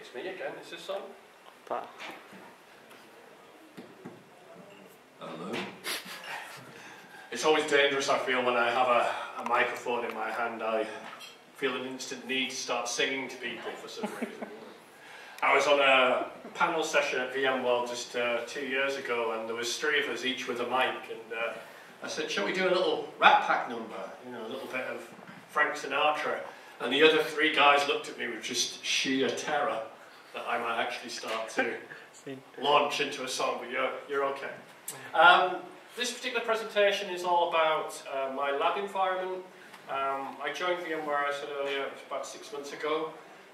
It's me again, is this on? Pat. Hello. It's always dangerous, I feel, when I have a, a microphone in my hand. I feel an instant need to start singing to people for some reason. I was on a panel session at VMworld just uh, two years ago, and there was three of us, each with a mic, and uh, I said, shall we do a little Rat Pack number? You know, a little bit of Frank Sinatra. And the other three guys looked at me with just sheer terror that I might actually start to launch into a song, but you're, you're okay. Um, this particular presentation is all about uh, my lab environment. Um, I joined VMware, I said earlier, about six months ago.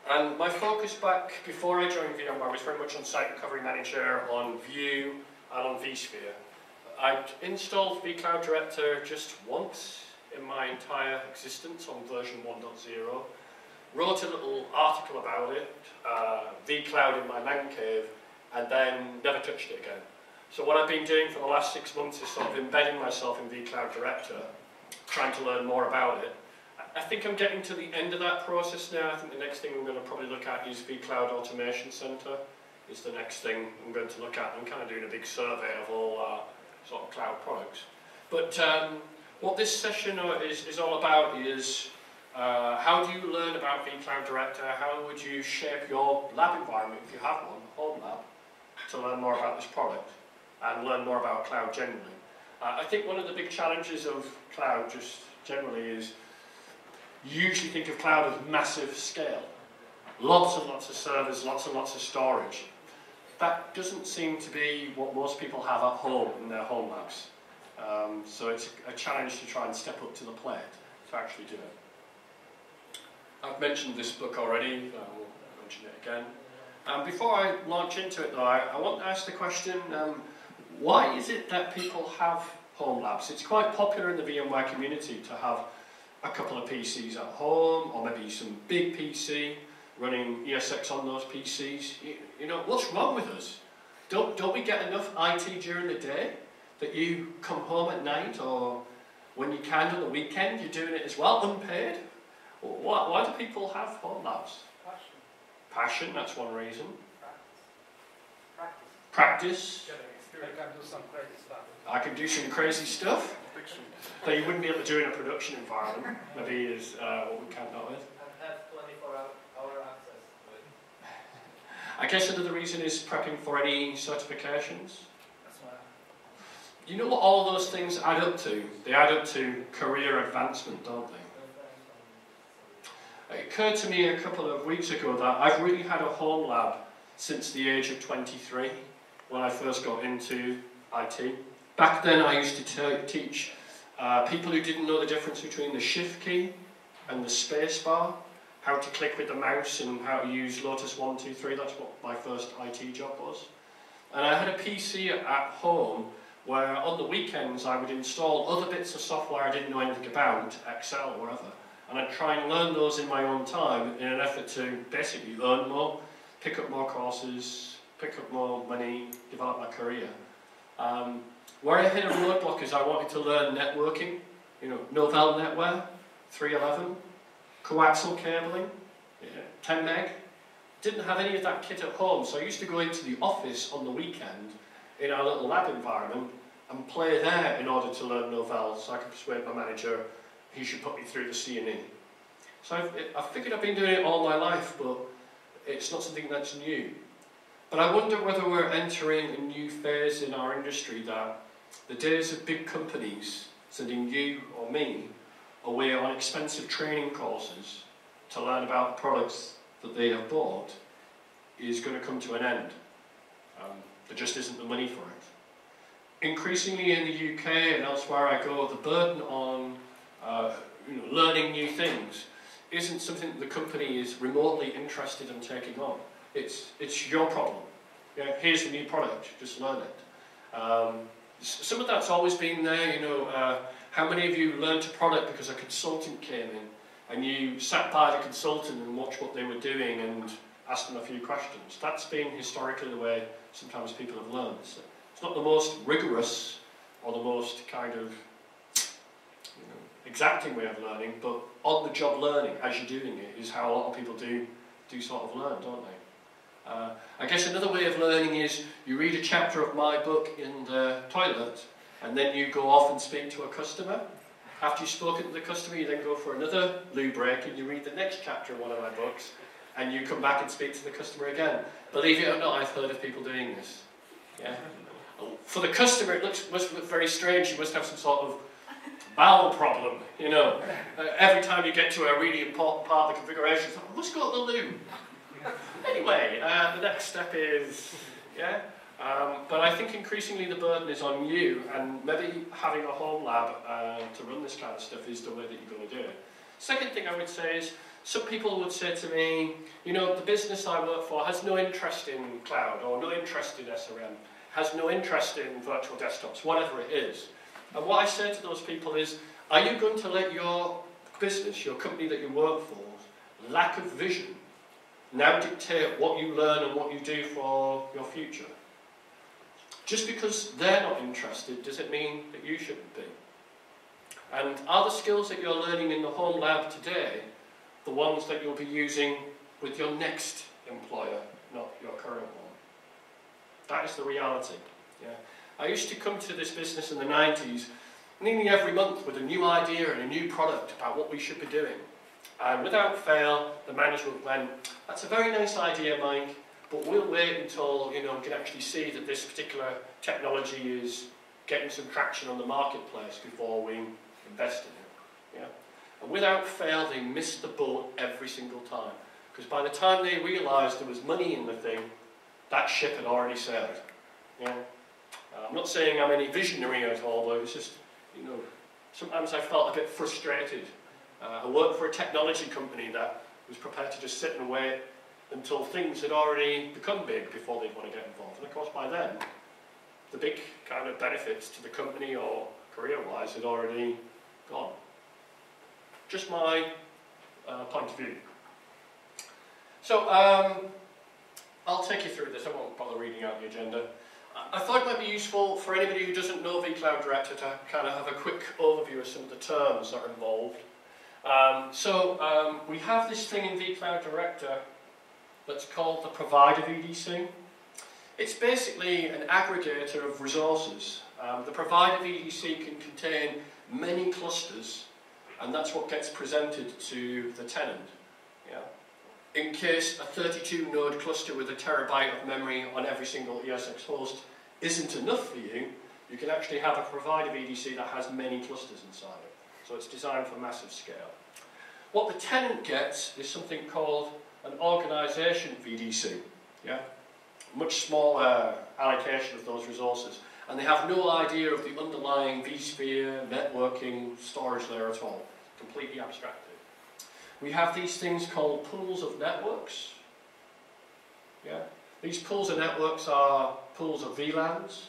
And my focus back before I joined VMware was very much on Site Recovery Manager, on View, and on vSphere. I installed vCloud Director just once in my entire existence on version 1.0. Wrote a little article about it, uh, vCloud in my man cave, and then never touched it again. So what I've been doing for the last six months is sort of embedding myself in vCloud Director, trying to learn more about it. I think I'm getting to the end of that process now. I think the next thing I'm going to probably look at is vCloud Automation Center. Is the next thing I'm going to look at. I'm kind of doing a big survey of all uh, sort of cloud products. But um, what this session is, is all about is uh, how do you learn about vCloud Director? How would you shape your lab environment, if you have one, home lab, to learn more about this product and learn more about cloud generally? Uh, I think one of the big challenges of cloud just generally is you usually think of cloud as massive scale. Lots and lots of servers, lots and lots of storage that doesn't seem to be what most people have at home in their home labs. Um, so it's a challenge to try and step up to the plate to actually do it. I've mentioned this book already, I will mention it again. Um, before I launch into it though, I, I want to ask the question, um, why is it that people have home labs? It's quite popular in the VMware community to have a couple of PCs at home, or maybe some big PC, running ESX on those PCs. You, you know, what's wrong with us? Don't, don't we get enough IT during the day that you come home at night or when you can on the weekend, you're doing it as well, unpaid? Why, why do people have home labs? Passion. Passion, that's one reason. Practice. Practice. I can do some crazy stuff. I can do some crazy stuff that you wouldn't be able to do in a production environment. Maybe is uh, what we can't know with. I guess another reason is prepping for any certifications. You know what all those things add up to? They add up to career advancement, don't they? It occurred to me a couple of weeks ago that I've really had a home lab since the age of 23 when I first got into IT. Back then I used to teach uh, people who didn't know the difference between the shift key and the space bar how to click with the mouse and how to use Lotus 123. That's what my first IT job was. And I had a PC at home where on the weekends I would install other bits of software I didn't know anything about, Excel or whatever, and I'd try and learn those in my own time in an effort to basically earn more, pick up more courses, pick up more money, develop my career. Um, where I hit a roadblock is I wanted to learn networking, you know, Novell NetWare, 311, coaxial cabling, yeah, 10 meg. Didn't have any of that kit at home, so I used to go into the office on the weekend in our little lab environment and play there in order to learn Novell, so I could persuade my manager he should put me through the CNE. So I've, I figured I've been doing it all my life, but it's not something that's new. But I wonder whether we're entering a new phase in our industry that the days of big companies sending you or me away on expensive training courses to learn about the products that they have bought is going to come to an end. Um, there just isn't the money for it. Increasingly in the UK and elsewhere I go, the burden on uh, you know, learning new things isn't something that the company is remotely interested in taking on. It's, it's your problem. Yeah, here's the new product, just learn it. Um, some of that's always been there, you know, uh, how many of you learned a product because a consultant came in and you sat by the consultant and watched what they were doing and asked them a few questions? That's been historically the way sometimes people have learned. So it's not the most rigorous or the most kind of you know, exacting way of learning, but on-the-job learning as you're doing it is how a lot of people do, do sort of learn, don't they? Uh, I guess another way of learning is you read a chapter of my book in the toilet and then you go off and speak to a customer. After you've spoken to the customer, you then go for another loo break and you read the next chapter of one of my books and you come back and speak to the customer again. Believe it or not, I've heard of people doing this. Yeah. For the customer, it looks, must look very strange. You must have some sort of bowel problem, you know. Uh, every time you get to a really important part of the configuration, it's like, go to the loo. anyway, uh, the next step is, yeah. Um, but I think increasingly the burden is on you, and maybe having a home lab uh, to run this kind of stuff is the way that you're going to do it. Second thing I would say is, some people would say to me, you know, the business I work for has no interest in cloud or no interest in SRM, has no interest in virtual desktops, whatever it is. And what I say to those people is, are you going to let your business, your company that you work for, lack of vision, now dictate what you learn and what you do for your future? Just because they're not interested, does it mean that you shouldn't be? And are the skills that you're learning in the home lab today the ones that you'll be using with your next employer, not your current one? That is the reality. Yeah. I used to come to this business in the 90s nearly every month with a new idea and a new product about what we should be doing. And without fail, the management went, that's a very nice idea, Mike, but we'll wait until you know we can actually see that this particular technology is getting some traction on the marketplace before we invest in it. Yeah? And without fail, they missed the boat every single time. Because by the time they realised there was money in the thing, that ship had already sailed. Yeah? Uh, I'm not saying I'm any visionary at all, but it's just, you know, sometimes I felt a bit frustrated. Uh, I worked for a technology company that was prepared to just sit and wait until things had already become big before they'd want to get involved. And of course, by then, the big kind of benefits to the company or career-wise had already gone. Just my uh, point of view. So, um, I'll take you through this. I won't bother reading out the agenda. I thought it might be useful for anybody who doesn't know vCloud Director to kind of have a quick overview of some of the terms that are involved. Um, so um, we have this thing in vCloud Director that's called the Provider VDC. It's basically an aggregator of resources. Um, the Provider VDC can contain many clusters and that's what gets presented to the tenant. Yeah. In case a 32 node cluster with a terabyte of memory on every single ESX host isn't enough for you, you can actually have a provider VDC that has many clusters inside it. So it's designed for massive scale. What the tenant gets is something called an organization VDC. Yeah? Much smaller allocation of those resources and they have no idea of the underlying vSphere, networking, storage layer at all. Completely abstracted. We have these things called pools of networks. Yeah? These pools of networks are pools of VLANs,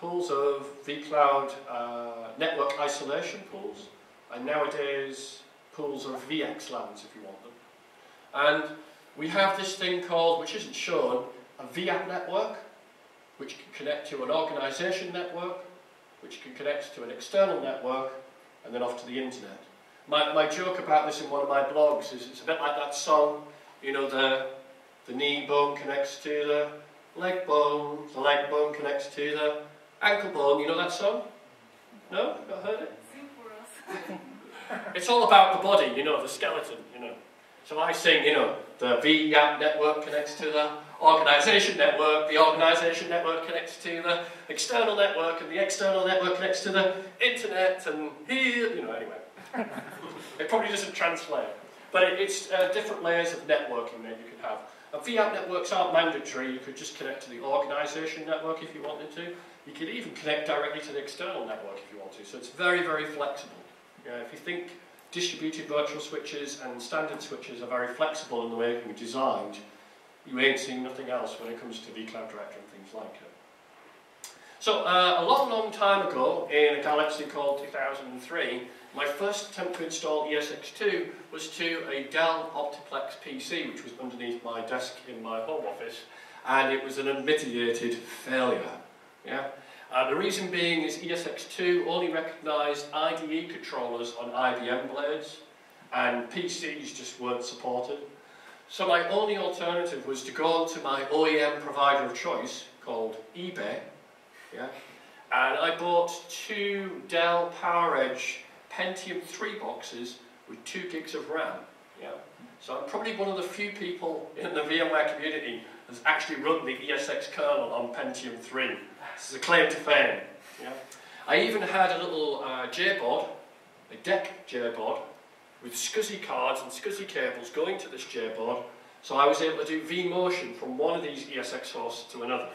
pools of vCloud uh, network isolation pools, and nowadays pools of VXLANs if you want them. And we have this thing called, which isn't shown, a VApp network, which can connect to an organization network, which can connect to an external network, and then off to the internet. My, my joke about this in one of my blogs is it's a bit like that song, you know, the, the knee bone connects to the leg bone, the leg bone connects to the ankle bone. You know that song? No? Not heard it? It's all about the body, you know, the skeleton, you know. So I sing, you know, the VApp network connects to the organization network, the organization network connects to the external network, and the external network connects to the internet, and here, you know, anyway. it probably doesn't translate. But it, it's uh, different layers of networking that you can have. And VApp networks aren't mandatory, you could just connect to the organization network if you wanted to. You could even connect directly to the external network if you want to. So it's very, very flexible. You know, if you think distributed virtual switches and standard switches are very flexible in the way they're designed, you ain't seeing nothing else when it comes to vCloud Director and things like it. So uh, a long, long time ago, in a galaxy called 2003, my first attempt to install ESX2 was to a Dell Optiplex PC, which was underneath my desk in my home office, and it was an unmitigated failure. Yeah? Uh, the reason being is ESX2 only recognised IDE controllers on IBM blades, and PCs just weren't supported. So my only alternative was to go to my OEM provider of choice called eBay, yeah, and I bought two Dell PowerEdge Pentium 3 boxes with 2 gigs of RAM. Yeah. So I'm probably one of the few people in the VMware community that's actually run the ESX kernel on Pentium 3. This is a claim to fame. Yeah. I even had a little uh, JBOD, a DEC JBOD, with SCSI cards and SCSI cables going to this JBOD, so I was able to do vMotion from one of these ESX hosts to another.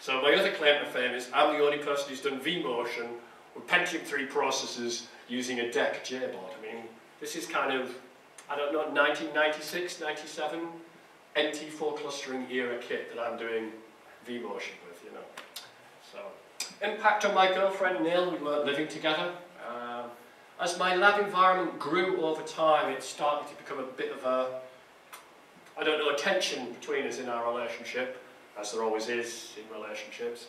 So my other claim to fame is I'm the only person who's done vMotion with Pentium 3 processors using a DEC JBOD. I mean, this is kind of, I don't know, 1996, 97 NT4 clustering era kit that I'm doing vMotion with, you know. So, impact on my girlfriend Neil, we weren't living together. Um, as my lab environment grew over time, it started to become a bit of a, I don't know, a tension between us in our relationship as there always is in relationships.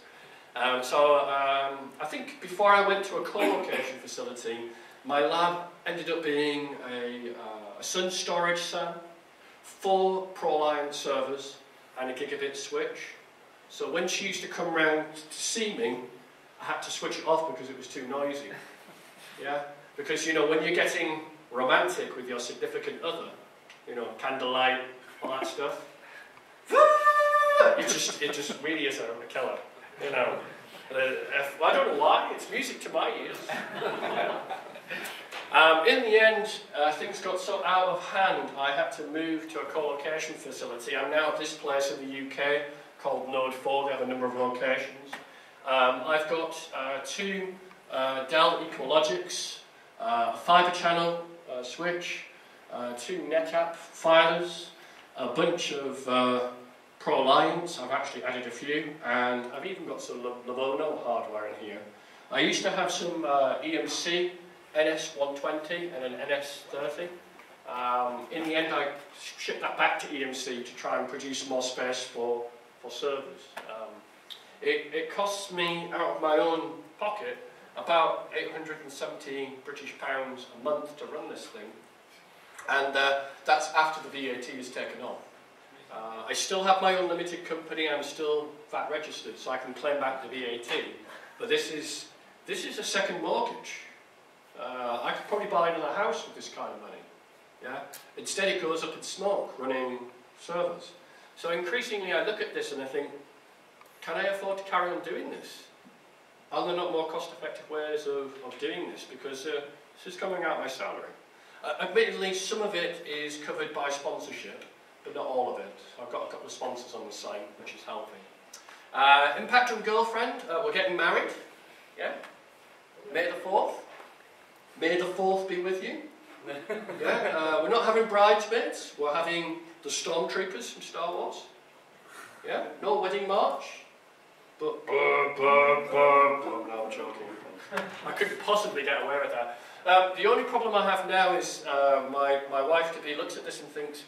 Um, so um, I think before I went to a co-location facility, my lab ended up being a, uh, a Sun storage SAN, four ProLiant servers, and a gigabit switch. So when she used to come round to see me, I had to switch it off because it was too noisy. Yeah, because you know when you're getting romantic with your significant other, you know candlelight, all that stuff it just it just really is a killer, you know. Uh, if, I don't know why. It's music to my ears. um, in the end, uh, things got so out of hand. I had to move to a co-location facility. I'm now at this place in the UK called Node 4. They have a number of locations. Um, I've got uh, two uh, Dell EqualLogics, uh, a fiber channel uh, switch, two NetApp filers, a bunch of ProLiants, I've actually added a few, and I've even got some Lenovo hardware in here. I used to have some uh, EMC NS120 and an NS30. Um, in the end, I shipped that back to EMC to try and produce more space for, for servers. Um, it, it costs me, out of my own pocket, about 870 British pounds a month to run this thing. And uh, that's after the VAT is taken off. Uh, I still have my own limited company, I'm still VAT registered, so I can claim back the VAT. But this is, this is a second mortgage. Uh, I could probably buy another house with this kind of money. Yeah? Instead it goes up in smoke, running servers. So increasingly I look at this and I think, can I afford to carry on doing this? Are there not more cost-effective ways of, of doing this? Because uh, this is coming out of my salary. Uh, admittedly, some of it is covered by sponsorship but not all of it. I've got a couple of sponsors on the site, which is helping. Uh, impact on girlfriend, uh, we're getting married. Yeah? May the 4th. May the 4th be with you. yeah? Uh, we're not having bridesmaids, we're having the stormtroopers from Star Wars. Yeah? No wedding march. But, but, but, but, no, I'm joking. I couldn't possibly get away with that. Um, the only problem I have now is uh, my, my wife-to-be looks at this and thinks,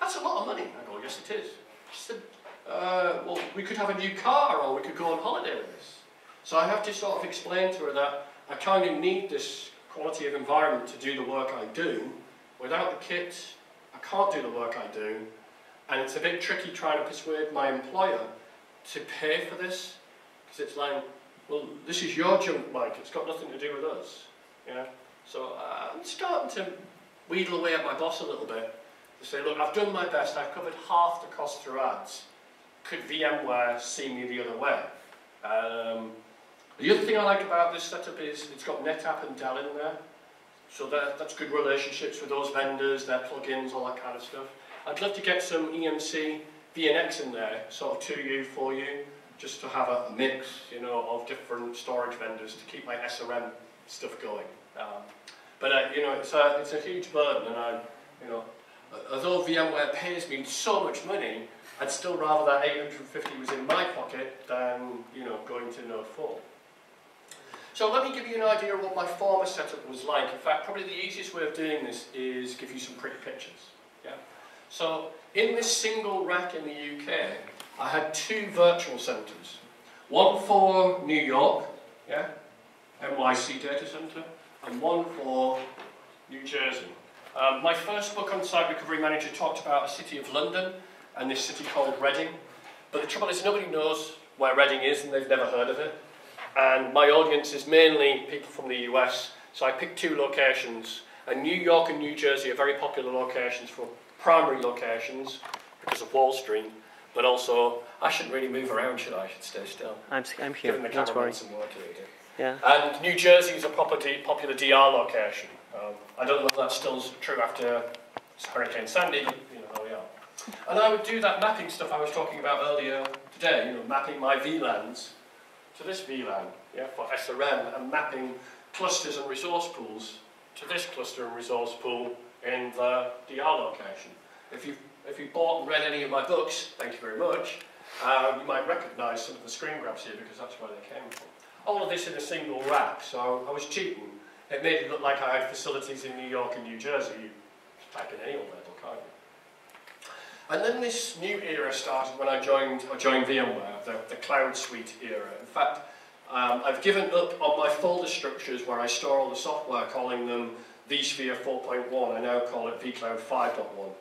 that's a lot of money. I go, yes it is. She said, uh, well, we could have a new car or we could go on holiday with this. So I have to sort of explain to her that I kind of need this quality of environment to do the work I do. Without the kit, I can't do the work I do. And it's a bit tricky trying to persuade my employer to pay for this. Because it's like, well, this is your junk, Mike. It's got nothing to do with us. Yeah. So uh, I'm starting to wheedle away at my boss a little bit say, look, I've done my best, I've covered half the cost through ads. Could VMware see me the other way? Um, the other thing I like about this setup is it's got NetApp and Dell in there. So that, that's good relationships with those vendors, their plugins, all that kind of stuff. I'd love to get some EMC VNX in there, sort of 2U, for you, just to have a mix, you know, of different storage vendors to keep my SRM stuff going. Um, but uh, you know, it's a it's a huge burden, and I, you know, although VMware pays me so much money, I'd still rather that 850 was in my pocket than you know going to Node 4. So let me give you an idea of what my former setup was like. In fact, probably the easiest way of doing this is give you some pretty pictures. Yeah. So in this single rack in the UK, I had two virtual centres. One for New York, yeah, NYC data centre, and one for New Jersey. Um, my first book on Site Recovery Manager talked about a city of London and this city called Reading. But the trouble is nobody knows where Reading is and they've never heard of it. And my audience is mainly people from the US, so I picked two locations. And New York and New Jersey are very popular locations for primary locations because of Wall Street, but also I shouldn't really move around, should I? I should stay still. I'm, I'm here. Given the cameraman some work to do. Yeah. And New Jersey is a proper popular DR location. Um, I don't know if that's still true after Hurricane Sandy, you know how we are. And I would do that mapping stuff I was talking about earlier today, you know, mapping my VLANs to this VLAN, yeah, for SRM, and mapping clusters and resource pools to this cluster and resource pool in the DR location. If you've, if you bought and read any of my books, thank you very much, um, you might recognise some of the screen grabs here because that's where they came from. All of this in a single rack, so I was cheating. It made it look like I had facilities in New York and New Jersey. You in any old level, can't you? And then this new era started when I joined, I joined VMware, the, the Cloud Suite era. In fact, um, I've given up on my folder structures where I store all the software, calling them vSphere 4.1. I now call it vCloud 5.1,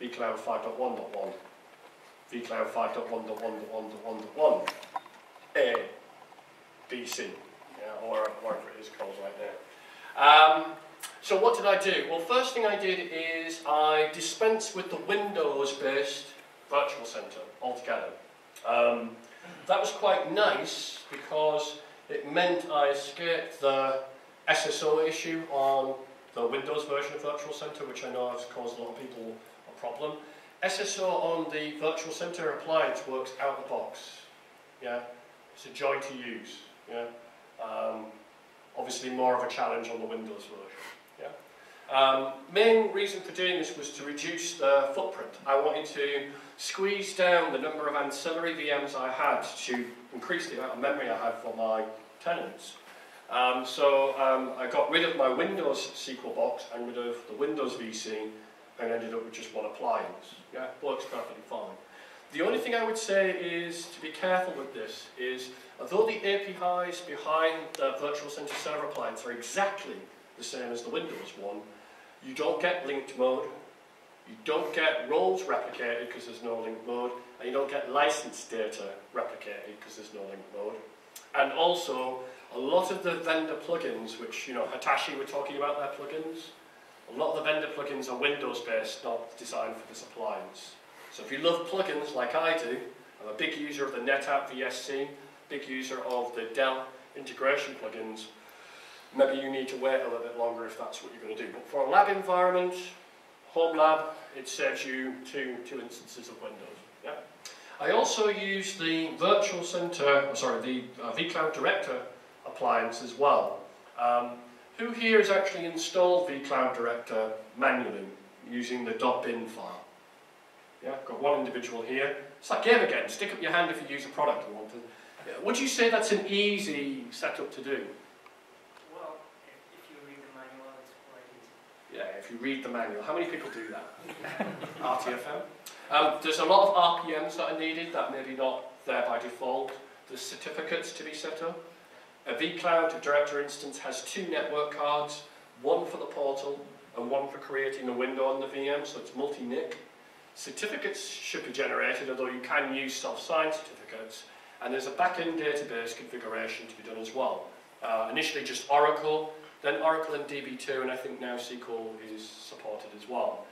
vCloud 5.1.1, vCloud 5.1.1.1.1.1, A, B, C, yeah, or whatever it is called right now. Um, so what did I do? Well, first thing I did is I dispensed with the Windows-based virtual center altogether. Um, that was quite nice because it meant I escaped the SSO issue on the Windows version of Virtual Center, which I know has caused a lot of people a problem. SSO on the Virtual Center appliance works out of the box. Yeah, it's a joy to use. Yeah, um, obviously more of a challenge on the Windows version. Yeah. Um, main reason for doing this was to reduce the footprint. I wanted to squeeze down the number of ancillary VMs I had to increase the amount of memory I had for my tenants. Um, so um, I got rid of my Windows SQL box and rid of the Windows VC and ended up with just one appliance. Yeah, works perfectly fine. The only thing I would say is to be careful with this is although the APIs behind the Virtual Center Server appliance are exactly the same as the Windows one, you don't get linked mode, you don't get roles replicated because there's no linked mode, and you don't get license data replicated because there's no linked mode. And also, a lot of the vendor plugins, which, you know, Hitachi were talking about their plugins, a lot of the vendor plugins are Windows-based, not designed for this appliance. So if you love plugins like I do, I'm a big user of the NetApp VSC, big user of the Dell integration plugins, maybe you need to wait a little bit longer if that's what you're going to do. But for a lab environment, home lab, it saves you two, two instances of Windows. Yeah. I also use the Virtual Center, sorry, the uh, vCloud Director appliance as well. Um, who here has actually installed vCloud Director manually using the .bin file? Yeah, got one individual here. It's like game again. Stick up your hand if you use a product you want to. Yeah. Would you say that's an easy setup to do? Well, if, if you read the manual, it's quite easy. Yeah, if you read the manual. How many people do that? RTFM. Um, there's a lot of RPMs that are needed that maybe not there by default. There's certificates to be set up. A vCloud Director instance has two network cards, one for the portal and one for creating a window on the VM, so it's multi-NIC. Certificates should be generated, although you can use self-signed certificates, and there's a back-end database configuration to be done as well. Uh, initially just Oracle, then Oracle and DB2, and I think now SQL is supported as well.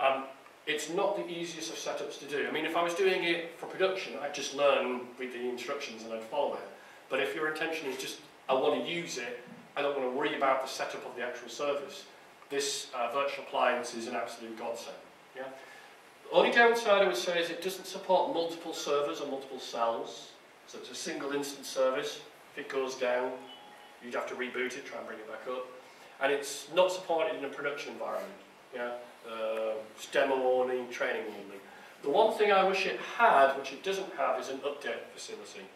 Um, it's not the easiest of setups to do. I mean, if I was doing it for production, I'd just learn, read the instructions, and I'd follow it. But if your intention is just, I want to use it, I don't want to worry about the setup of the actual service, this uh, virtual appliance is an absolute godsend. Yeah? The only downside I would say is it doesn't support multiple servers or multiple cells. So it's a single instance service. If it goes down, you'd have to reboot it, try and bring it back up. And it's not supported in a production environment. Yeah? Uh, it's demo only, training only. The one thing I wish it had, which it doesn't have, is an update facility.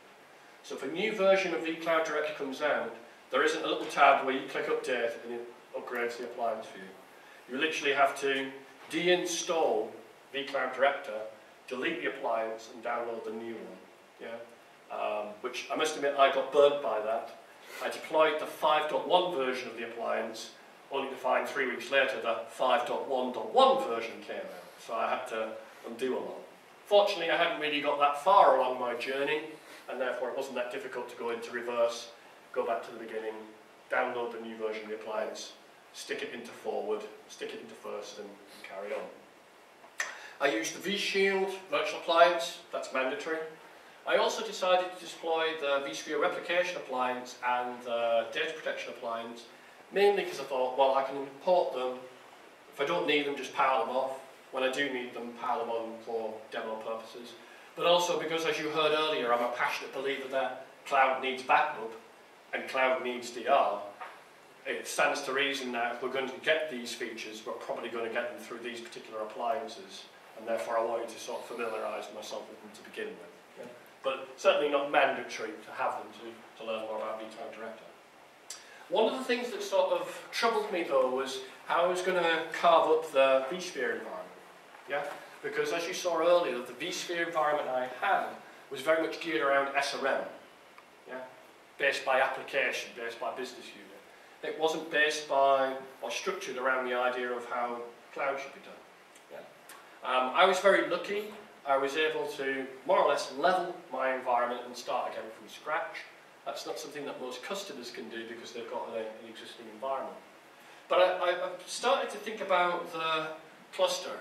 So if a new version of vCloud Director comes out, there isn't a little tab where you click update and it upgrades the appliance for you. You literally have to deinstall vCloud Director, delete the appliance and download the new one. Yeah? Um, which I must admit I got burnt by that. I deployed the 5.1 version of the appliance only to find three weeks later that 5.1.1 version came out. So I had to undo a lot. Fortunately, I hadn't really got that far along my journey, and therefore it wasn't that difficult to go into reverse, go back to the beginning, download the new version of the appliance, stick it into forward, stick it into first, and carry on. I used the vShield virtual appliance, that's mandatory. I also decided to deploy the vSphere replication appliance and the data protection appliance, mainly because I thought, well, I can import them. If I don't need them, just pile them off. When I do need them, pile them on for demo purposes. But also because, as you heard earlier, I'm a passionate believer that cloud needs backup and cloud needs DR. It stands to reason that if we're going to get these features, we're probably going to get them through these particular appliances. And therefore, I wanted to sort of familiarise myself with them to begin with but certainly not mandatory to have them to, to learn more about vCloud Director. One of the things that sort of troubled me though was how I was going to carve up the vSphere environment. Yeah? Because as you saw earlier, the vSphere environment I had was very much geared around SRM. Yeah? Based by application, based by business unit. It wasn't based by or structured around the idea of how cloud should be done. Um, I was very lucky I was able to more or less level my environment and start again from scratch. That's not something that most customers can do because they've got an, an existing environment. But I, I started to think about the cluster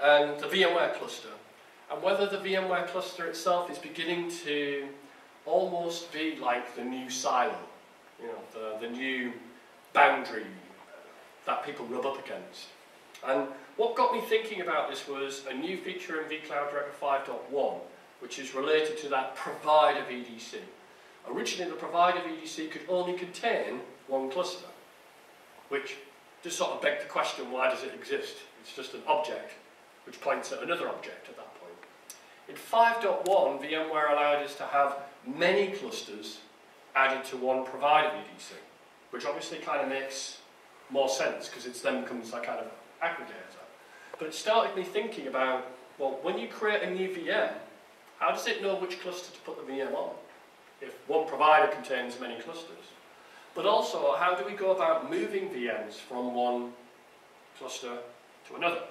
and the VMware cluster and whether the VMware cluster itself is beginning to almost be like the new silo, you know, the, the new boundary that people rub up against. And what got me thinking about this was a new feature in vCloud Director 5.1, which is related to that provider VDC. Originally, the provider VDC could only contain one cluster, which just sort of begged the question, why does it exist? It's just an object, which points at another object at that point. In 5.1, VMware allowed us to have many clusters added to one provider VDC, which obviously kind of makes more sense because it then becomes that kind of aggregator. But it started me thinking about, well, when you create a new VM, how does it know which cluster to put the VM on? If one provider contains many clusters. But also, how do we go about moving VMs from one cluster to another?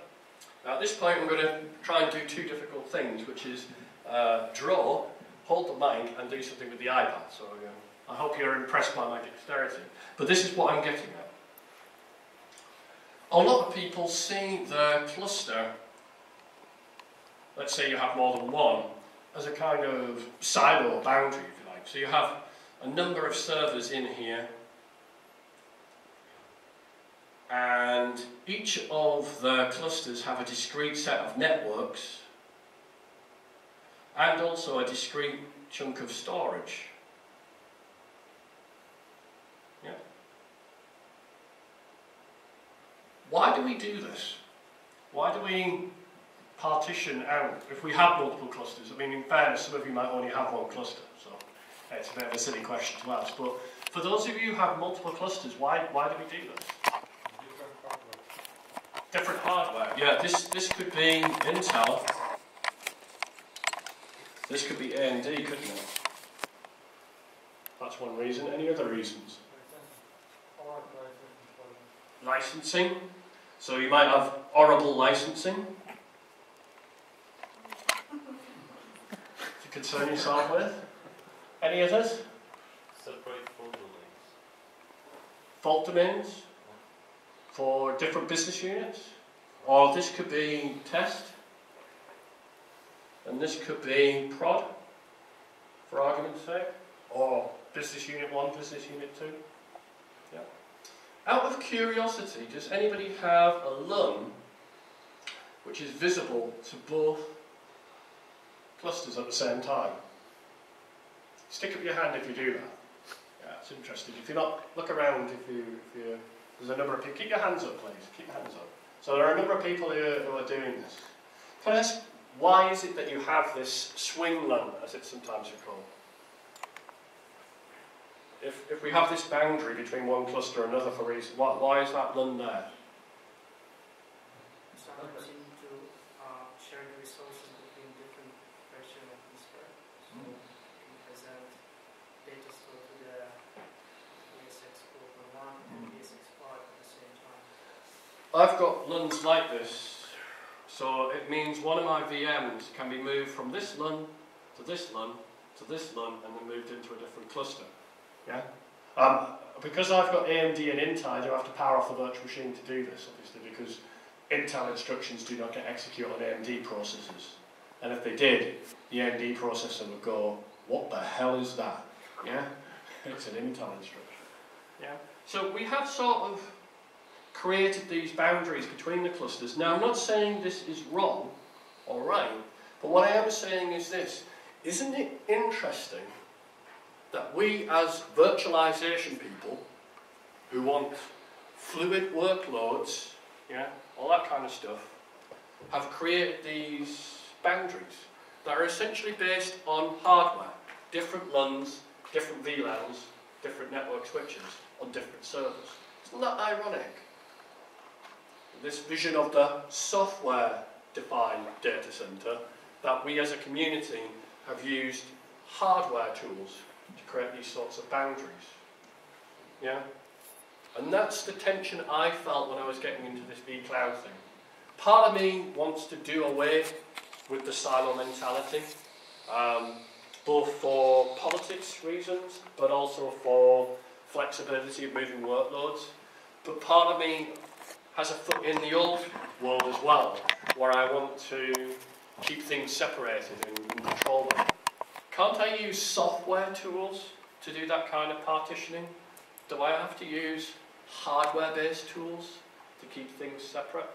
Now at this point I'm going to try and do two difficult things, which is uh, draw, hold the mic and do something with the iPad. So uh, I hope you're impressed by my dexterity. But this is what I'm getting at a lot of people see the cluster, let's say you have more than one, as a kind of silo boundary, if you like. So you have a number of servers in here, and each of the clusters have a discrete set of networks and also a discrete chunk of storage. Why do we do this? Why do we partition out, if we have multiple clusters? I mean, in fairness, some of you might only have one cluster, so uh, it's a bit of a silly question to ask. But for those of you who have multiple clusters, why, why do we do this? Different hardware. Yeah, this, this could be Intel. This could be AMD, couldn't it? That's one reason. Any other reasons? Licensing. So you might have Oracle licensing to concern yourself with. Any others? Separate fault domains. Fault domains for different business units. Or this could be test. And this could be prod, for argument's sake. Or business unit 1, business unit 2. Out of curiosity, does anybody have a LUN which is visible to both clusters at the same time? Stick up your hand if you do that. Yeah, it's interesting. If you're not, look around if you, if you there's a number of people, keep your hands up please, keep your hands up. So there are a number of people who are, who are doing this. Can I ask, why is it that you have this swing LUN, as it's sometimes called? If, if we have this boundary between one cluster and another for reason, why, why is that LUN there? So to uh, share the resources between different versions of this square. So mm. you can present data store to the ESX 4.1 mm. and ESX 5 at the same I've got LUNs like this, so it means one of my VMs can be moved from this LUN to this LUN to this LUN and then moved into a different cluster. Yeah. Um, because I've got AMD and Intel, I do have to power off the virtual machine to do this, obviously, because Intel instructions do not get executed on AMD processors. And if they did, the AMD processor would go, what the hell is that? Yeah? It's an Intel instruction. Yeah? So we have sort of created these boundaries between the clusters. Now, I'm not saying this is wrong or right, but what I am saying is this. Isn't it interesting that we as virtualization people who want fluid workloads, yeah, all that kind of stuff, have created these boundaries that are essentially based on hardware, different LUNs, different VLANs, different network switches on different servers. Isn't that ironic? This vision of the software-defined data center that we as a community have used hardware tools to create these sorts of boundaries. Yeah? And that's the tension I felt when I was getting into this vCloud thing. Part of me wants to do away with the silo mentality, um, both for politics reasons, but also for flexibility of moving workloads. But part of me has a foot in the old world as well, where I want to keep things separated and, and control them. Can't I use software tools to do that kind of partitioning? Do I have to use hardware-based tools to keep things separate?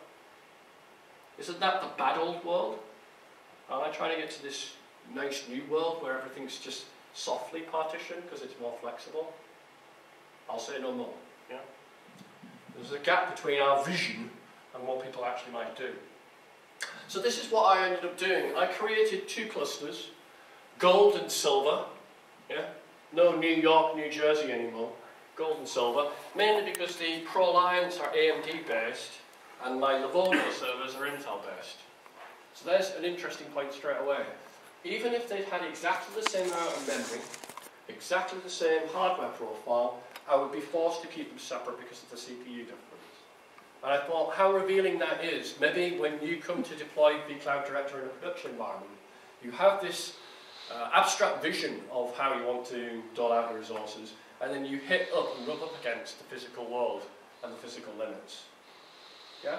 Isn't that the bad old world? Am I trying to get to this nice new world where everything's just softly partitioned because it's more flexible? I'll say no more. Yeah? There's a gap between our vision and what people actually might do. So this is what I ended up doing. I created two clusters, gold and silver. Yeah? No New York, New Jersey anymore. Gold and silver. Mainly because the ProLiants are AMD based and my Lenovo servers are Intel based. So there's an interesting point straight away. Even if they'd had exactly the same amount of memory, exactly the same hardware profile, I would be forced to keep them separate because of the CPU difference. And I thought how revealing that is. Maybe when you come to deploy vCloud Director in a production environment, you have this uh, abstract vision of how you want to dole out your resources, and then you hit up and rub up against the physical world and the physical limits. Yeah?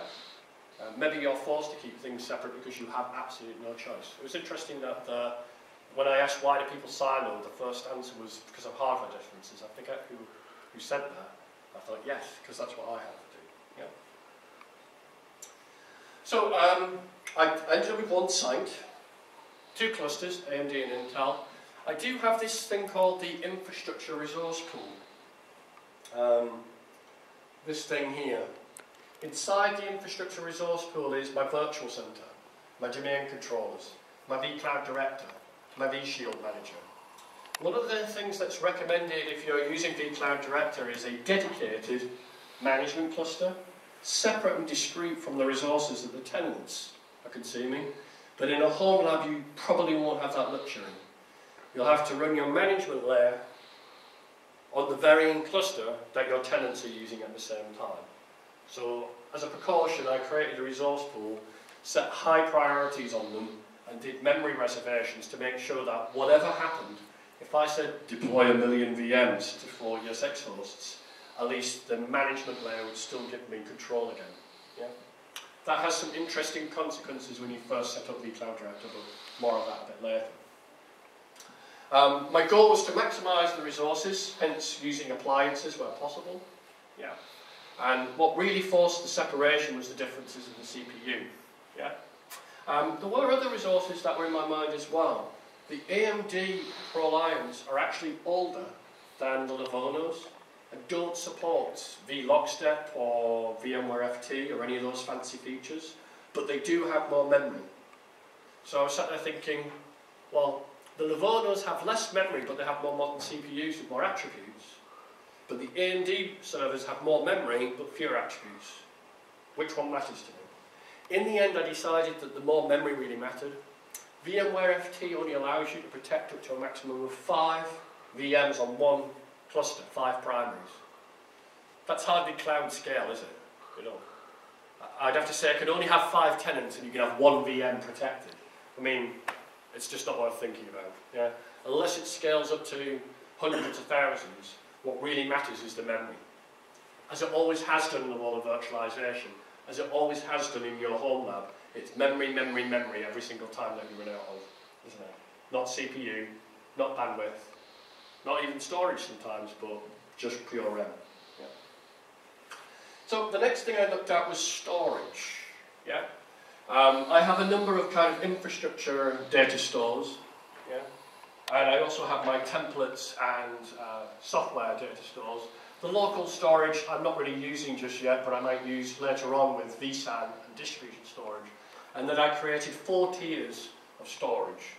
Uh, maybe you're forced to keep things separate because you have absolutely no choice. It was interesting that uh, when I asked why do people silo, the first answer was because of hardware differences. I forget who, who said that. I thought, yes, because that's what I have to do. Yeah. So um, I ended up with one site, two clusters, AMD and Intel. I do have this thing called the infrastructure resource pool. Um, this thing here. Inside the infrastructure resource pool is my virtual center, my domain controllers, my vCloud director, my vShield manager. One of the things that's recommended if you're using vCloud Director is a dedicated management cluster, separate and discrete from the resources that the tenants are consuming. But in a home lab, you probably won't have that luxury. You'll have to run your management layer on the varying cluster that your tenants are using at the same time. So as a precaution, I created a resource pool, set high priorities on them, and did memory reservations to make sure that whatever happened, if I said deploy a million VMs to four ESX hosts, at least the management layer would still give me control again. That has some interesting consequences when you first set up vCloud Director, but more of that a bit later. Um, my goal was to maximize the resources, hence using appliances where possible. Yeah. And what really forced the separation was the differences in the CPU. Yeah? Um, there were other resources that were in my mind as well. The AMD ProLiants are actually older than the and don't support vLockstep or VMware FT or any of those fancy features, but they do have more memory. So I was sat there thinking, well, the Lenovos have less memory, but they have more modern CPUs with more attributes. But the AMD servers have more memory, but fewer attributes. Which one matters to me? In the end, I decided that the more memory really mattered. VMware FT only allows you to protect up to a maximum of five VMs on one cluster, five primaries. That's hardly cloud scale, is it? You know. I'd have to say I can only have five tenants and you can have one VM protected. I mean, it's just not worth thinking about. Yeah? Unless it scales up to hundreds of thousands, what really matters is the memory. As it always has done in the world of virtualization, as it always has done in your home lab, it's memory, memory, memory every single time that you run out of, isn't it? Not CPU, not bandwidth, not even storage sometimes, but just pure RAM. Yeah. So the next thing I looked at was storage. Yeah. Um, I have a number of kind of infrastructure data stores. Yeah. And I also have my templates and uh, software data stores. The local storage I'm not really using just yet, but I might use later on with vSAN and distributed storage. And then I created four tiers of storage.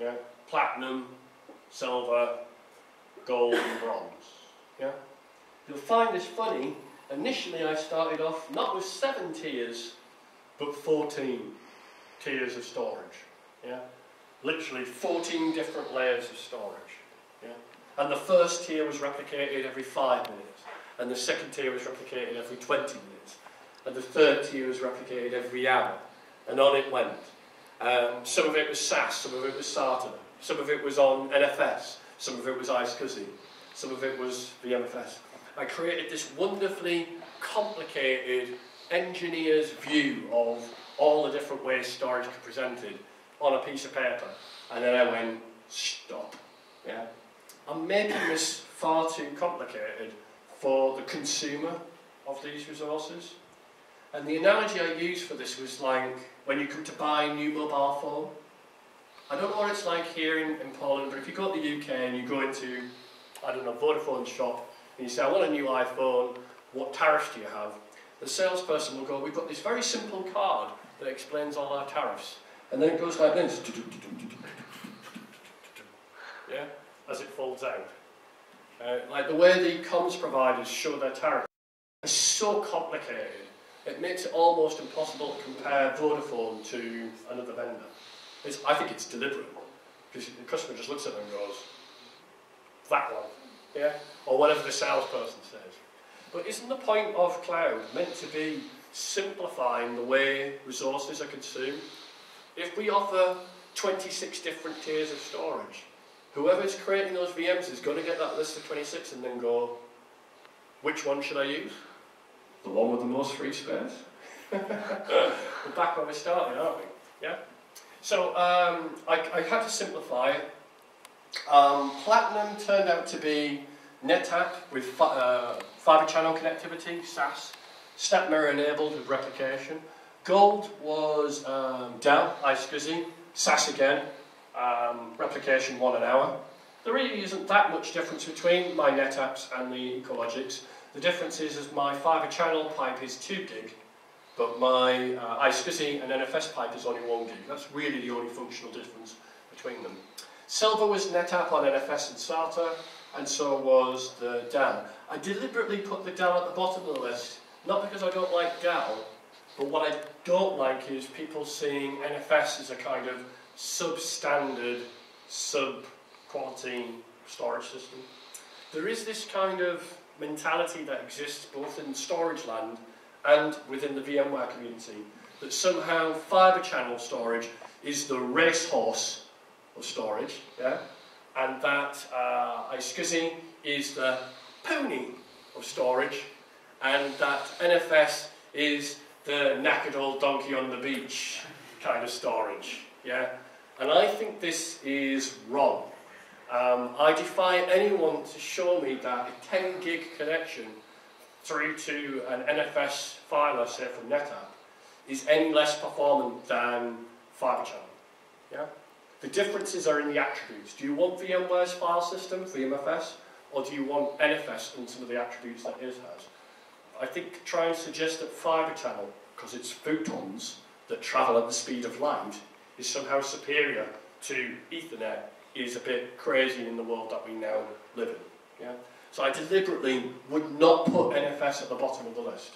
Yeah? Platinum, silver, gold and bronze. Yeah? You'll find this funny. Initially I started off not with seven tiers, but 14 tiers of storage. Yeah? Literally 14 different layers of storage. Yeah? And the first tier was replicated every five minutes. And the second tier was replicated every 20 minutes. And the third tier was replicated every hour. And on it went. Um, some of it was SAS, some of it was SATA, some of it was on NFS, Some of it was Ice Cuzzy. Some of it was the MFS. I created this wonderfully complicated engineer's view of all the different ways storage could be presented on a piece of paper. And then I went, stop. Yeah? I'm making this far too complicated for the consumer of these resources. And the analogy I used for this was like when you come to buy a new mobile phone, I don't know what it's like here in, in Poland, but if you go to the UK and you go into, I don't know, Vodafone shop, and you say, I want a new iPhone, what tariffs do you have? The salesperson will go, we've got this very simple card that explains all our tariffs. And then it goes like this. Yeah, as it folds out. Uh, like the way the comms providers show their tariffs is so complicated, it makes it almost impossible to compare Vodafone to another vendor. It's, I think it's deliberate, because the customer just looks at them and goes, that one, yeah? Or whatever the salesperson says. But isn't the point of cloud meant to be simplifying the way resources are consumed? If we offer 26 different tiers of storage, whoever's creating those VMs is going to get that list of 26 and then go, which one should I use? The one with the most free space? we're back where we started, aren't we? Yeah? So um, I, I, had to simplify it. Um, Platinum turned out to be NetApp with fi uh, fiber channel connectivity, SAS, SnapMirror enabled with replication. Gold was um, Dell, iSCSI, SAS again, um, replication one an hour. There really isn't that much difference between my NetApps and the EqualLogics. The difference is, is my fiber channel pipe is 2 gig, but my uh, iSCSI and NFS pipe is only 1 gig. That's really the only functional difference between them. Silver was NetApp on NFS and SATA, and so was the Dell. I deliberately put the Dell at the bottom of the list, not because I don't like Dell, but what I don't like is people seeing NFS as a kind of substandard, sub-quality storage system. There is this kind of mentality that exists both in storage land and within the VMware community that somehow fiber channel storage is the racehorse of storage, yeah? and that uh, iSCSI is the pony of storage, and that NFS is the knackered old donkey on the beach kind of storage. Yeah? And I think this is wrong. Um, I defy anyone to show me that a 10 gig connection through to an NFS filer, say from NetApp, is any less performant than Fibre Channel. Yeah? The differences are in the attributes. Do you want VMware's file system, VMFS, or do you want NFS and some of the attributes that it has? I think try and suggest that fibre channel, because it's photons that travel at the speed of light, is somehow superior to Ethernet is a bit crazy in the world that we now live in. Yeah? So I deliberately would not put NFS at the bottom of the list.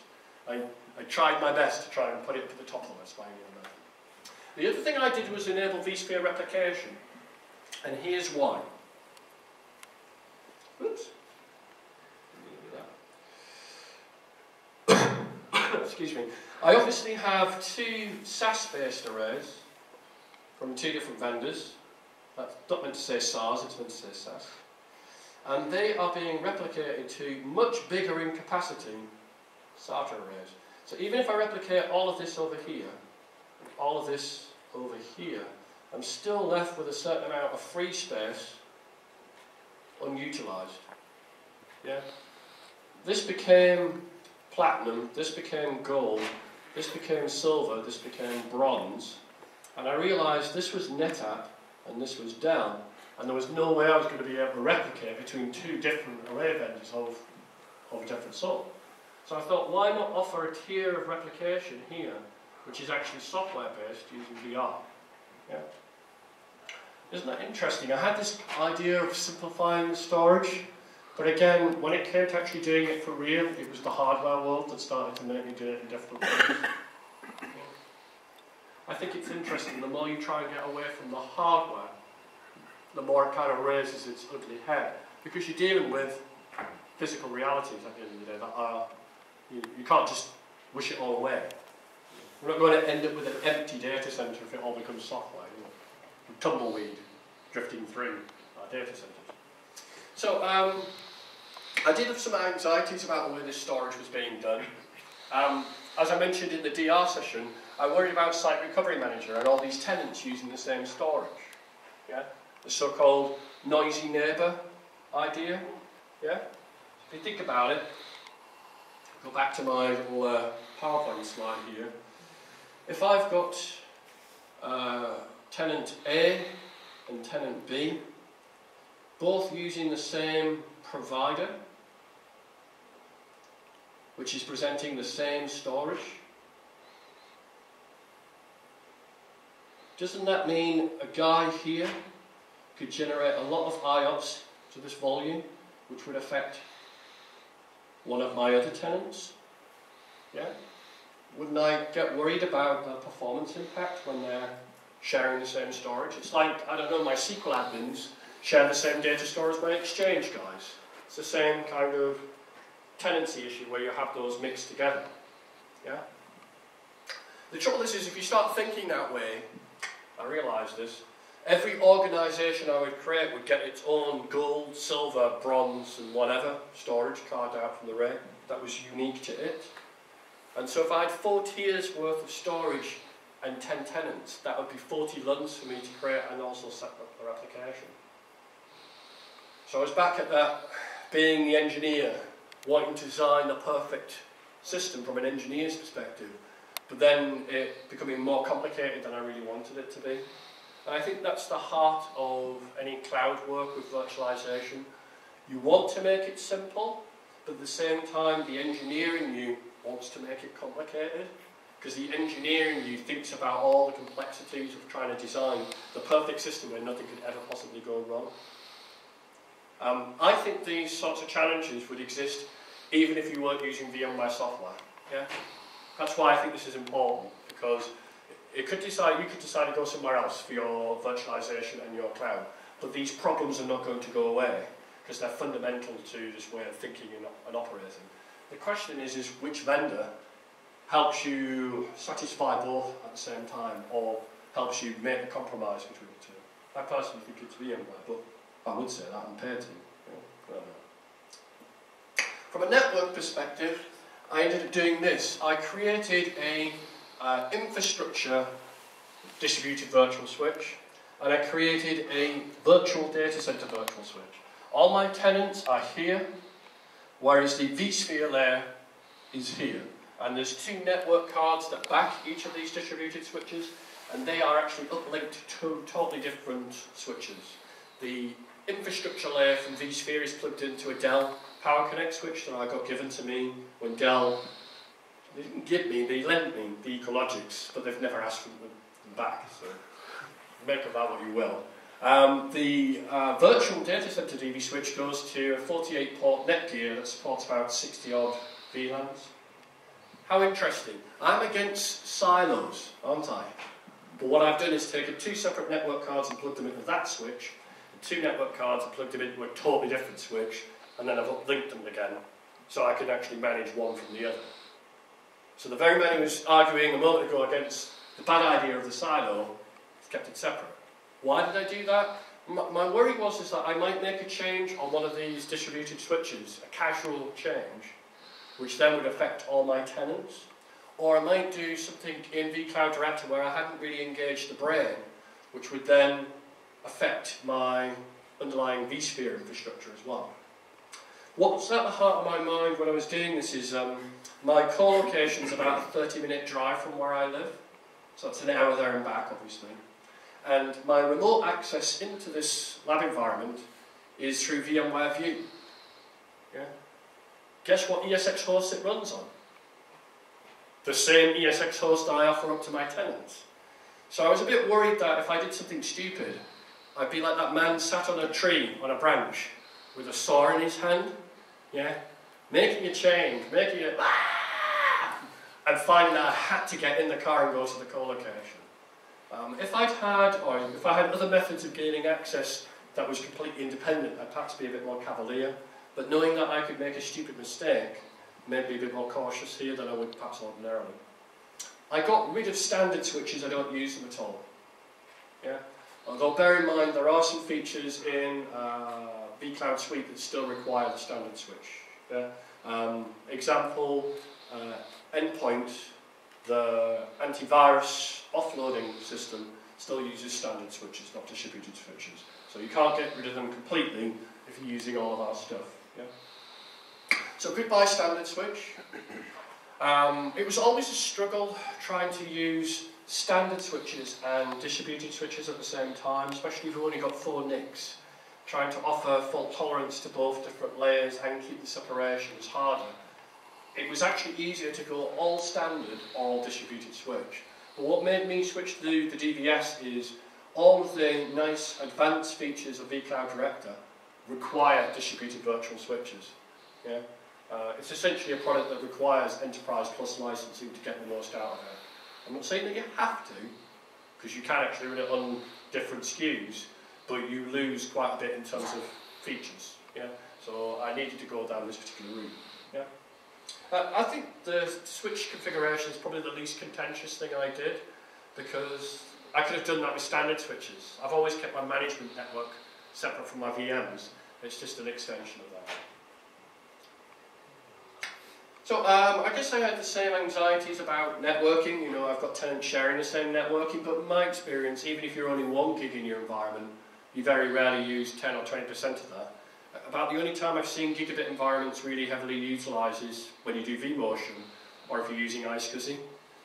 I, I tried my best to try and put it at the top of the list by any. The other thing I did was enable vSphere replication. And here's why. Oops. excuse me, I obviously have two SAS-based arrays from two different vendors. That's not meant to say SARS, it's meant to say SAS. And they are being replicated to much bigger in capacity SATA arrays. So even if I replicate all of this over here, all of this over here, I'm still left with a certain amount of free space unutilized. Yeah? This became platinum, this became gold, this became silver, this became bronze, and I realised this was NetApp and this was Dell, and there was no way I was going to be able to replicate between two different array vendors of, of a different sort. So I thought, why not offer a tier of replication here, which is actually software based using VR? Yeah. Isn't that interesting? I had this idea of simplifying the storage, but again, when it came to actually doing it for real, it was the hardware world that started to make me do it in different ways. I think it's interesting, the more you try and get away from the hardware, the more it kind of raises its ugly head. Because you're dealing with physical realities at the end of the day that are, you, you can't just wish it all away. We're not going to end up with an empty data center if it all becomes software. You know, tumbleweed drifting through our data centers. So um, I did have some anxieties about the way this storage was being done. Um, as I mentioned in the DR session, I worried about Site Recovery Manager and all these tenants using the same storage. Yeah? The so-called noisy neighbour idea. Yeah? If you think about it, go back to my little uh, PowerPoint slide here. If I've got uh, tenant A and tenant B, both using the same provider, which is presenting the same storage, doesn't that mean a guy here could generate a lot of IOPS to this volume, which would affect one of my other tenants? Yeah? Wouldn't I get worried about the performance impact when they're sharing the same storage? It's like, I don't know, my SQL admins share the same data store as my Exchange guys. It's the same kind of tenancy issue where you have those mixed together. Yeah? The trouble is, is if you start thinking that way, I realise this, every organisation I would create would get its own gold, silver, bronze and whatever storage card out from the array that was unique to it. And so if I had four tiers worth of storage and 10 tenants, that would be 40 LUNs for me to create and also set up the replication. So I was back at that, being the engineer, wanting to design the perfect system from an engineer's perspective, but then it becoming more complicated than I really wanted it to be. And I think that's the heart of any cloud work with virtualization. You want to make it simple, but at the same time, the engineering you wants to make it complicated because the engineering you thinks about all the complexities of trying to design the perfect system where nothing could ever possibly go wrong. Um, I think these sorts of challenges would exist even if you weren't using VMware software. Yeah? That's why I think this is important because it could decide, you could decide to go somewhere else for your virtualization and your cloud, but these problems are not going to go away because they're fundamental to this way of thinking and, and operating. The question is, is which vendor helps you satisfy both at the same time or helps you make a compromise between the two. I personally think it's VMware, but I would say that I'm paid to. From a network perspective, I ended up doing this. I created a uh, infrastructure distributed virtual switch and I created a virtual data center virtual switch. All my tenants are here whereas the vSphere layer is here. And there's two network cards that back each of these distributed switches, and they are actually uplinked to totally different switches. The infrastructure layer from vSphere is plugged into a Dell PowerConnect switch that I got given to me when Dell, they didn't give me, they lent me the EqualLogics, but they've never asked for them back, so make of that what you will. Um, the uh, virtual data center DV switch goes to a 48 port Netgear that supports about 60 odd VLANs. How interesting. I'm against silos, aren't I? But what I've done is taken two separate network cards and plugged them into that switch, and two network cards and plugged them into a totally different switch, and then I've linked them again, so I can actually manage one from the other. So the very man who was arguing a moment ago against the bad idea of the silo kept it separate. Why did I do that? My, my worry was is that I might make a change on one of these distributed switches, a casual change, which then would affect all my tenants. Or I might do something in vCloud Director where I hadn't really engaged the brain, which would then affect my underlying vSphere infrastructure as well. What was at the heart of my mind when I was doing this is um, my co-location is about a 30 minute drive from where I live, so it's an hour there and back obviously. And my remote access into this lab environment is through VMware View. Yeah? Guess what ESX host it runs on? The same ESX host I offer up to my tenants. So I was a bit worried that if I did something stupid, I'd be like that man sat on a tree, on a branch, with a saw in his hand, yeah, making a change, making it, ah! and finding I had to get in the car and go to the co-location. Um, if I'd had, or if I had other methods of gaining access that was completely independent, I'd perhaps be a bit more cavalier. But knowing that I could make a stupid mistake made me a bit more cautious here than I would perhaps ordinarily. I got rid of standard switches, I don't use them at all. Yeah? Although bear in mind there are some features in uh, vCloud Suite that still require the standard switch. Yeah? Um, example, uh, endpoint, the antivirus offloading system still uses standard switches, not distributed switches. So you can't get rid of them completely if you're using all of our stuff. Yeah? So goodbye standard switch. Um, it was always a struggle trying to use standard switches and distributed switches at the same time, especially if you've only got four NICs. Trying to offer fault tolerance to both different layers and keep the separations harder. It was actually easier to go all standard, all distributed switch. But what made me switch to the DVS is all of the nice advanced features of vCloud Director require distributed virtual switches. Yeah? Uh, it's essentially a product that requires enterprise plus licensing to get the most out of it. I'm not saying that you have to, because you can actually run it on different SKUs, but you lose quite a bit in terms of features. Yeah? So I needed to go down this particular route. Yeah? Uh, I think the switch configuration is probably the least contentious thing I did, because I could have done that with standard switches. I've always kept my management network separate from my VMs. It's just an extension of that. So um, I guess I had the same anxieties about networking. You know, I've got tenants sharing the same networking, but my experience, even if you're only one gig in your environment, you very rarely use 10 or 20% of that. About the only time I've seen gigabit environments really heavily utilised is when you do vMotion or if you're using iSCSI.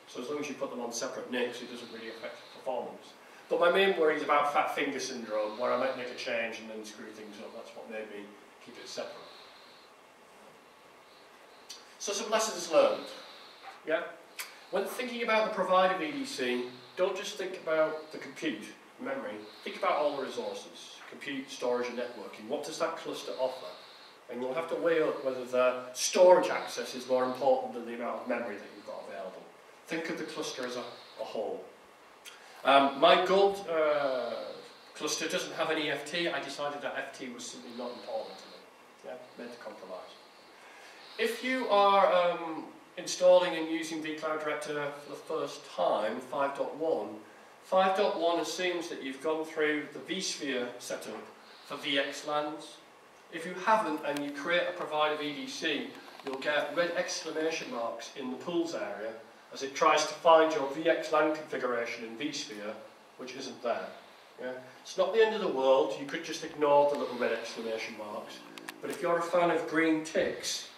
So as long as you put them on separate NICs, it doesn't really affect performance. But my main worry is about fat finger syndrome, where I might make a change and then screw things up. That's what made me keep it separate. So some lessons learned. Yeah? When thinking about the provider VDC, don't just think about the compute, memory. Think about all the resources, compute, storage and networking. What does that cluster offer? And you'll have to weigh up whether the storage access is more important than the amount of memory that you've got available. Think of the cluster as a, a whole. Um, my gold uh, cluster doesn't have any FT. I decided that FT was simply not important to me. Yeah, made the compromise. If you are um, installing and using vCloud Director for the first time, 5.1, 5.1 assumes that you've gone through the vSphere setup for VXLANs. If you haven't and you create a provider VDC, you'll get red exclamation marks in the pools area as it tries to find your VXLAN configuration in vSphere, which isn't there. Yeah? It's not the end of the world, you could just ignore the little red exclamation marks. But if you're a fan of green ticks,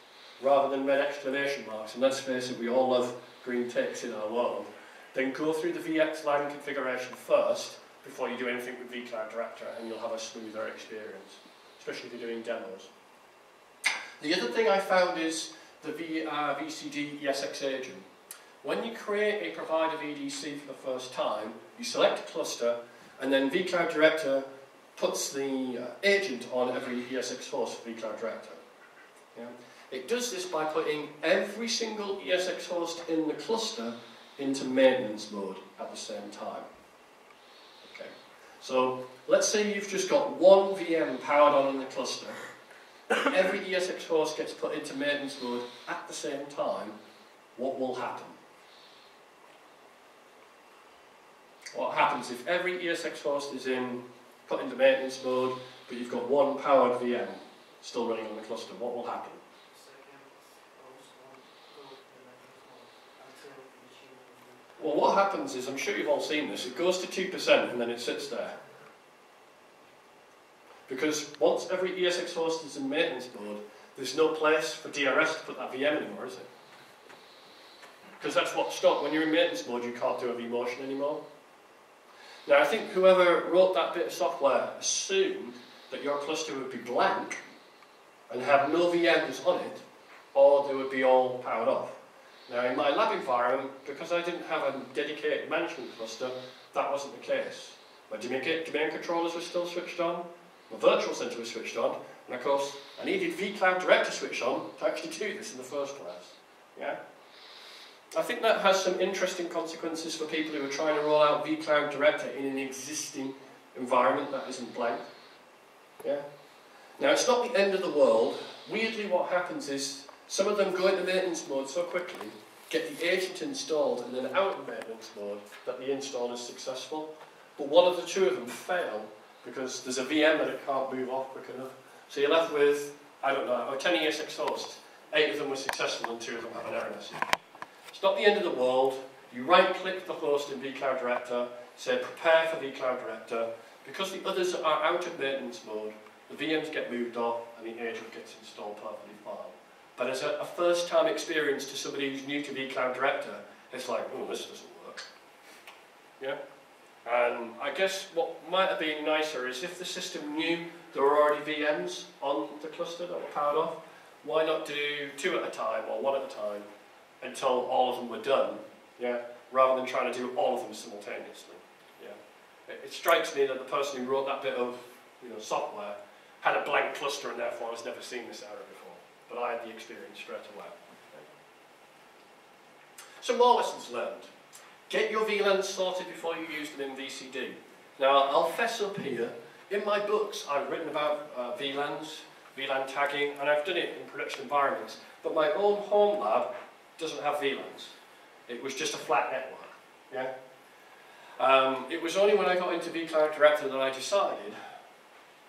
rather than red exclamation marks, and let's face it, we all love green ticks in our world, then go through the VXLAN configuration first before you do anything with vCloud Director and you'll have a smoother experience, especially if you're doing demos. The other thing I found is the v, uh, VCD ESX agent. When you create a provider VDC for the first time, you select a cluster and then vCloud Director puts the uh, agent on every ESX host for vCloud Director. Yeah? It does this by putting every single ESX host in the cluster into maintenance mode at the same time. Okay. So let's say you've just got one VM powered on in the cluster. Every ESX host gets put into maintenance mode at the same time. what will happen? What happens if every ESX host is in put into maintenance mode, but you've got one powered VM still running on the cluster? What will happen? Second host won't go to the maintenance mode until the machine will be Well, what happens is, I'm sure you've all seen this, it goes to 2% and then it sits there. Because once every ESX host is in maintenance mode, there's no place for DRS to put that VM anymore, is it? Because that's what stopped. When you're in maintenance mode, you can't do a vMotion anymore. Now, I think whoever wrote that bit of software assumed that your cluster would be blank and have no VMs on it, or they would be all powered off. Now, in my lab environment, because I didn't have a dedicated management cluster, that wasn't the case. My domain, controllers were still switched on, my virtual center was switched on, and of course, I needed vCloud Direct to switch on to actually do this in the first place. Yeah? I think that has some interesting consequences for people who are trying to roll out vCloud Director in an existing environment that isn't blank. Yeah? Now, it's not the end of the world. Weirdly, what happens is some of them go into maintenance mode so quickly, get the agent installed, and then out of maintenance mode that the install is successful. But one of the two of them fail because there's a VM that it can't move off quick enough. So you're left with, I don't know, 10 ESX hosts. Eight of them were successful and two of them have an error message. It's not the end of the world. You right-click the host in vCloud Director, say prepare for vCloud Director. Because the others are out of maintenance mode, the VMs get moved off and the agent gets installed perfectly fine. But as a, a first-time experience to somebody who's new to vCloud Director, it's like, oh, this doesn't work. Yeah? And I guess what might have been nicer is if the system knew there were already VMs on the cluster that were powered off, why not do two at a time or one at a time until all of them were done, yeah, rather than trying to do all of them simultaneously. Yeah. It, it strikes me that the person who wrote that bit of you know, software had a blank cluster and therefore has never seen this error before. But I had the experience straight away. So more lessons learned. Get your VLANs sorted before you use them in VCD. Now, I'll fess up here. In my books, I've written about uh, VLANs, VLAN tagging, and I've done it in production environments. But my own home lab doesn't have VLANs. It was just a flat network. Yeah. Um, it was only when I got into vCloud Director that I decided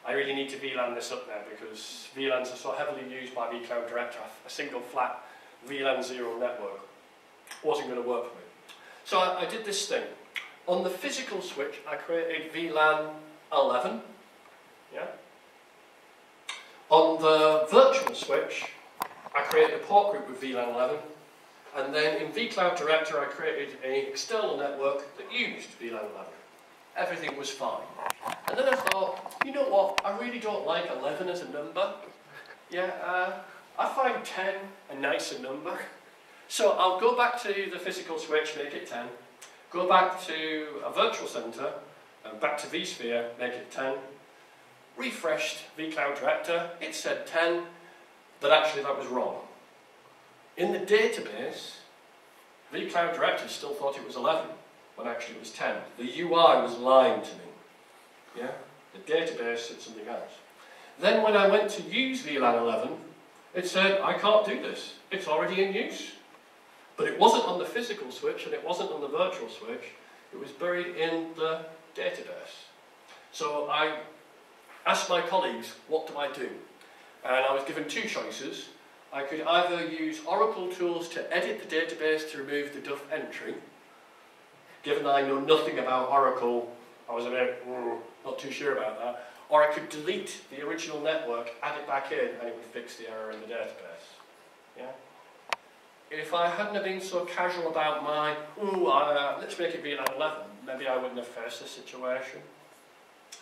I really need to VLAN this up now because VLANs are so heavily used by vCloud Director. A single flat VLAN zero network wasn't going to work for me. So I, I did this thing. On the physical switch, I created VLAN 11. Yeah. On the virtual switch, I created a port group with VLAN 11. And then in vCloud Director, I created an external network that used VLAN 11. Everything was fine. And then I thought, you know what, I really don't like 11 as a number. Yeah, uh, I find 10 a nicer number. So I'll go back to the physical switch, make it 10. Go back to a virtual center, and back to vSphere, make it 10. Refreshed vCloud Director, it said 10, but actually that was wrong. In the database, vCloud Director still thought it was 11, when actually it was 10. The UI was lying to me. Yeah? The database said something else. Then when I went to use VLAN 11, it said, I can't do this. It's already in use. But it wasn't on the physical switch and it wasn't on the virtual switch. It was buried in the database. So I asked my colleagues, what do I do? And I was given two choices. I could either use Oracle tools to edit the database to remove the duff entry. Given I know nothing about Oracle, I was a bit not too sure about that. Or I could delete the original network, add it back in, and it would fix the error in the database. Yeah? If I hadn't been so casual about my, ooh, uh, let's make it VLAN 11, maybe I wouldn't have faced this situation.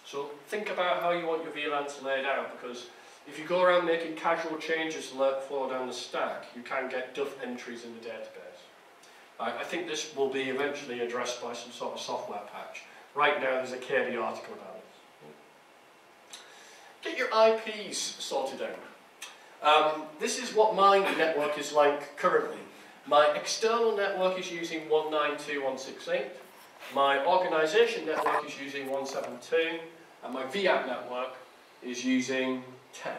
So think about how you want your VLANs laid out, because if you go around making casual changes to let flow down the stack, you can get duff entries in the database. I think this will be eventually addressed by some sort of software patch. Right now, there's a KB article about it. Get your IPs sorted out. Um, this is what my network is like currently. My external network is using 192.168. My organization network is using 172. And my vApp network is using 10.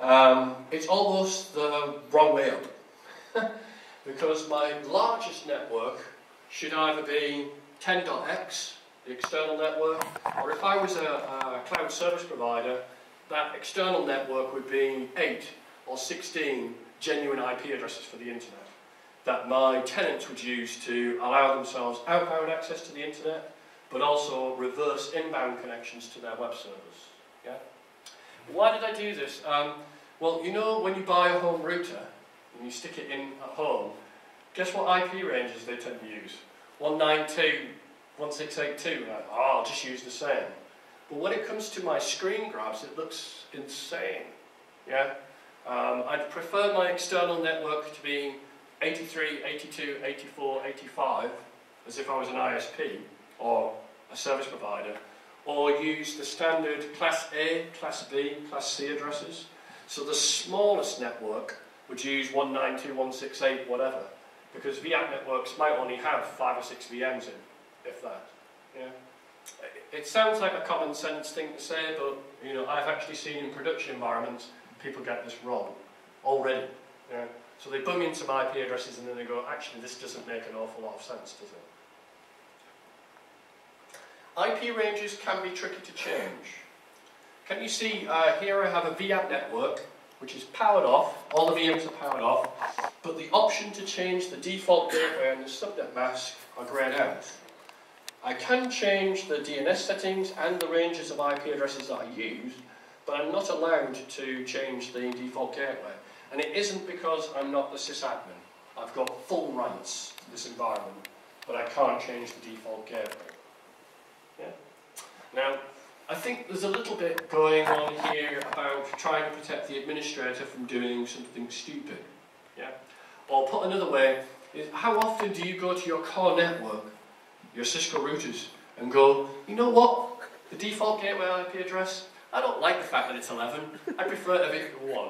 Um, it's almost the wrong way up. because my largest network should either be 10.x, the external network, or if I was a, a cloud service provider, that external network would be 8 or 16 genuine IP addresses for the internet that my tenants would use to allow themselves outbound access to the internet, but also reverse inbound connections to their web servers. Yeah? Why did I do this? Um, well, you know when you buy a home router and you stick it in at home, guess what IP ranges they tend to use? 192, 1682. Like, oh, I'll just use the same. But when it comes to my screen grabs, it looks insane. Yeah? Um, I'd prefer my external network to be 83, 82, 84, 85, as if I was an ISP or a service provider, or use the standard Class A, Class B, Class C addresses. So the smallest network would use 192.168, whatever, because vApp networks might only have five or six VMs in, if that. Yeah. It sounds like a common sense thing to say, but you know, I've actually seen in production environments people get this wrong already. Yeah. So they bung in some IP addresses and then they go, actually, this doesn't make an awful lot of sense, does it? IP ranges can be tricky to change. Can you see uh, here I have a vApp network which is powered off, all the VMs are powered off, but the option to change the default gateway and the subnet mask are grayed out. I can change the DNS settings and the ranges of IP addresses that I use, but I'm not allowed to change the default gateway. And it isn't because I'm not the sysadmin. I've got full rights to this environment, but I can't change the default gateway. Yeah? Now, I think there's a little bit going on here about trying to protect the administrator from doing something stupid. Yeah? Or put another way, is how often do you go to your core network, your Cisco routers, and go, you know what, the default gateway IP address, I don't like the fact that it's 11, I prefer it if it's 1.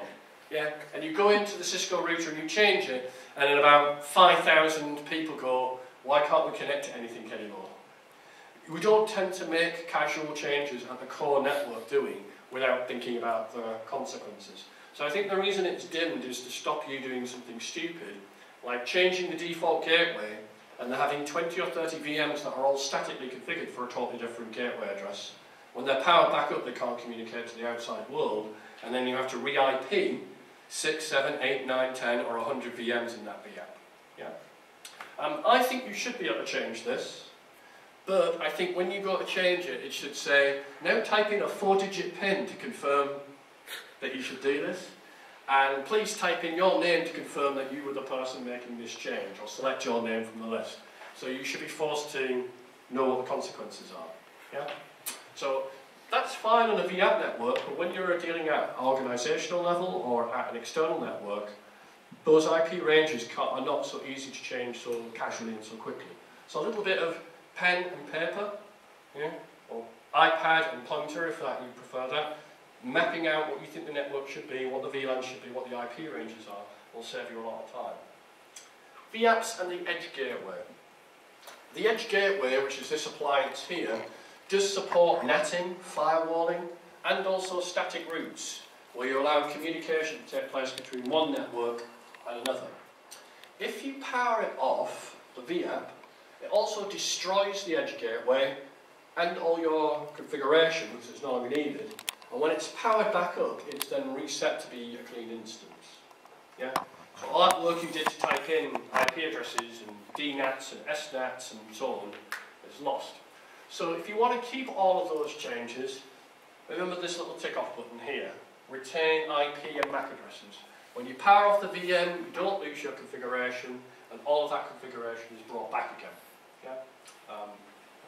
Yeah, and you go into the Cisco router and you change it, and then about 5,000 people go, why can't we connect to anything anymore? We don't tend to make casual changes at the core network, do we, without thinking about the consequences. So I think the reason it's dimmed is to stop you doing something stupid, like changing the default gateway and they're having 20 or 30 VMs that are all statically configured for a totally different gateway address. When they're powered back up, they can't communicate to the outside world, and then you have to re-IP 6, 7, 8, 9, 10 or 100 VMs in that VM. Yeah? Um, I think you should be able to change this, but I think when you go to change it, it should say, now type in a four-digit PIN to confirm that you should do this, and please type in your name to confirm that you were the person making this change, or select your name from the list. So you should be forced to know what the consequences are. Yeah? So that's fine on a vApp network, but when you're dealing at an organisational level or at an external network, those IP ranges are not so easy to change so casually and so quickly. So a little bit of pen and paper, yeah, or iPad and pointer if that you prefer that, mapping out what you think the network should be, what the VLANs should be, what the IP ranges are, will save you a lot of time. VApps and the Edge Gateway. The Edge Gateway, which is this appliance here, does support NATing, firewalling, and also static routes, where you allow communication to take place between one network and another. If you power it off, the vApp, it also destroys the edge gateway and all your configuration because it's no longer needed. And when it's powered back up, it's then reset to be a clean instance. Yeah? So all that work you did to type in IP addresses and DNATs and SNATs and so on is lost. So if you want to keep all of those changes, remember this little tick off button here. Retain IP and MAC addresses. When you power off the VM, you don't lose your configuration, and all of that configuration is brought back again. Yeah? Um,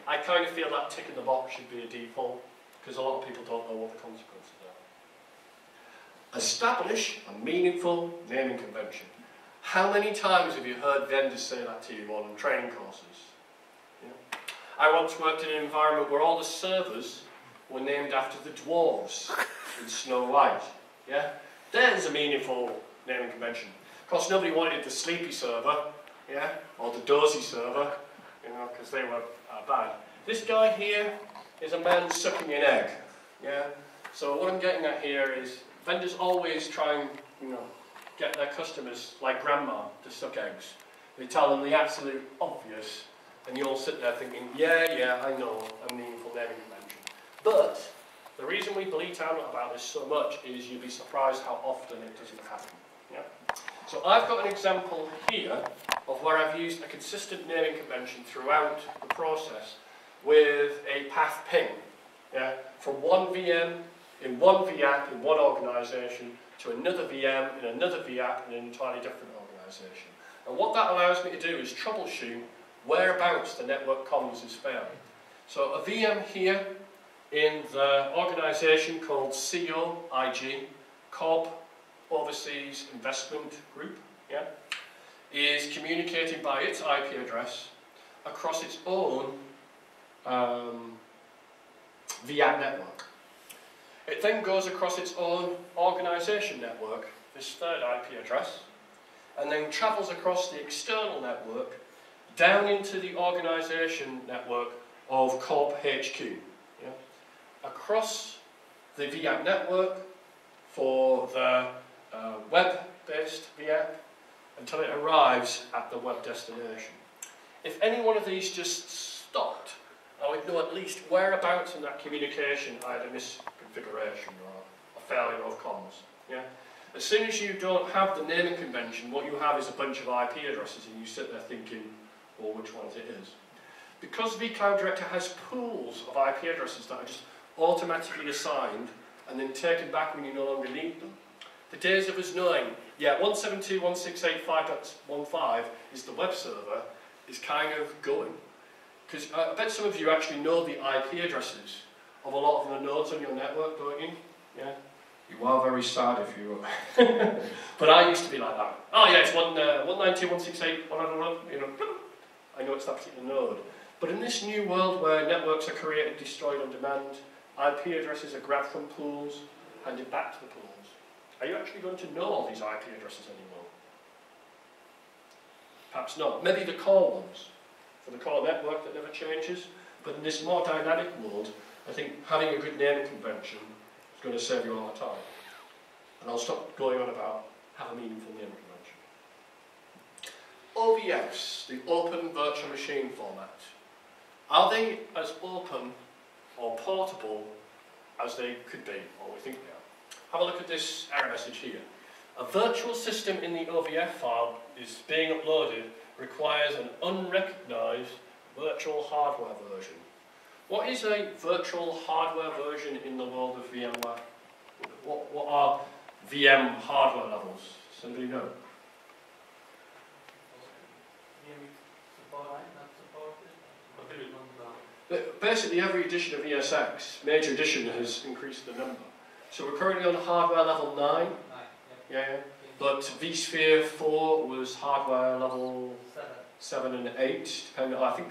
I kind of feel that tick in the box should be a default, because a lot of people don't know what the consequences are. Establish a meaningful naming convention. How many times have you heard vendors say that to you on training courses? I once worked in an environment where all the servers were named after the dwarves in Snow White. Yeah? There's a meaningful naming convention. Of course, nobody wanted the sleepy server, yeah, or the dozy server, you know, because they were uh, bad. This guy here is a man sucking an egg, yeah. So what I'm getting at here is vendors always try and, you know, get their customers, like grandma, to suck eggs. They tell them the absolute obvious, and you all sit there thinking, yeah, yeah, I know, I'm meaningful naming convention. But the reason we bleat out about this so much is you'd be surprised how often it doesn't happen. Yeah? So I've got an example here of where I've used a consistent naming convention throughout the process with a path ping. Yeah? From one VM in one vApp in one organisation to another VM in another vApp in an entirely different organisation. And what that allows me to do is troubleshoot whereabouts the network comms is failing. So a VM here in the organisation called COIG, COB Overseas Investment Group, yeah, is communicating by its IP address across its own um, vApp network. It then goes across its own organisation network, this third IP address, and then travels across the external network down into the organisation network of Corp HQ. Yeah? Across the vApp network for the uh, web-based VAP until it arrives at the web destination. If any one of these just stopped, I would know at least whereabouts in that communication I had a misconfiguration or a failure of comms. Yeah? As soon as you don't have the naming convention, what you have is a bunch of IP addresses and you sit there thinking, well, which ones it is. Because vCloud Director has pools of IP addresses that are just automatically assigned and then taken back when you no longer need them, the days of us knowing, yeah, 172.168.5.15 is the web server, is kind of going. Because I bet some of you actually know the IP addresses of a lot of the nodes on your network, don't you? Yeah? You are very sad if you But I used to be like that. Oh yeah, it's 1, uh, 192.168, 100, you know, I know it's that particular node. But in this new world where networks are created, destroyed on demand, IP addresses are grabbed from pools, handed back to the pools. Are you actually going to know all these IP addresses anymore? Perhaps not. Maybe the core ones for the core network that never changes. But in this more dynamic world, I think having a good naming convention is going to save you a lot of time. And I'll stop going on about have a meaningful naming convention. OVFs, the Open Virtual Machine format. Are they as open or portable as they could be, or we think they are? Have a look at this error message here. A virtual system in the OVF file is being uploaded requires an unrecognised virtual hardware version. What is a virtual hardware version in the world of VMware? What, what are VM hardware levels? Somebody know? Basically, every edition of ESX, major edition, has increased the number. So we're currently on hardware level 9. Yeah, yeah. But vSphere 4 was hardware level 7 and 8, depending on, I think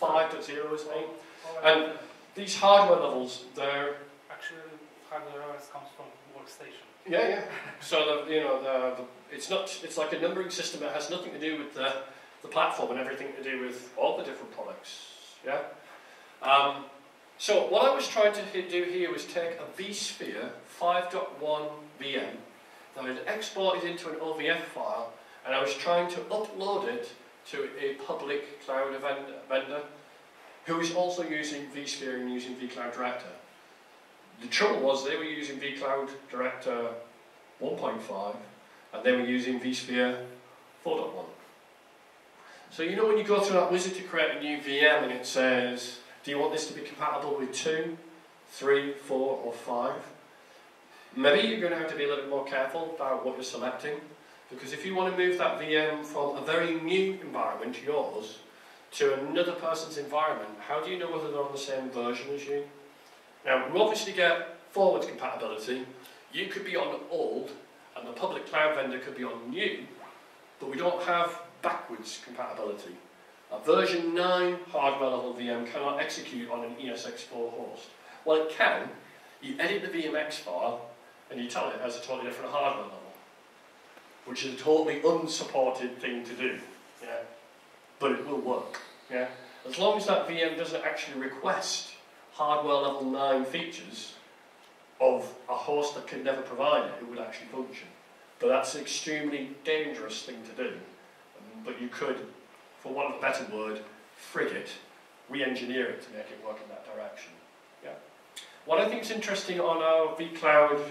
5.0 is 8. And these hardware levels, they're... Actually, hardware OS comes from workstation. Yeah, yeah. So, the, you know, the, the, it's not, it's like a numbering system that has nothing to do with the, the platform and everything to do with all the different products. Yeah? Um, so, what I was trying to do here was take a vSphere 5.1 VM that I had exported into an OVF file and I was trying to upload it to a public cloud vendor who is also using vSphere and using vCloud Director. The trouble was they were using vCloud Director 1.5 and they were using vSphere 4.1. So you know when you go through that wizard to create a new VM and it says, do you want this to be compatible with 2, 3, 4 or 5? Maybe you're going to have to be a little bit more careful about what you're selecting because if you want to move that VM from a very new environment, yours, to another person's environment, how do you know whether they're on the same version as you? Now, we obviously get forward compatibility. You could be on old, and the public cloud vendor could be on new, but we don't have backwards compatibility. A version 9 hardware level VM cannot execute on an ESX4 host. Well, it can. You edit the VMX file, and you tell it has a totally different hardware level which is a totally unsupported thing to do. Yeah? But it will work. Yeah? As long as that VM doesn't actually request hardware level 9 features of a host that can never provide it, it would actually function. But that's an extremely dangerous thing to do. Um, but you could, for want of a better word, frig it, re-engineer it to make it work in that direction. Yeah. What I think is interesting on our vCloud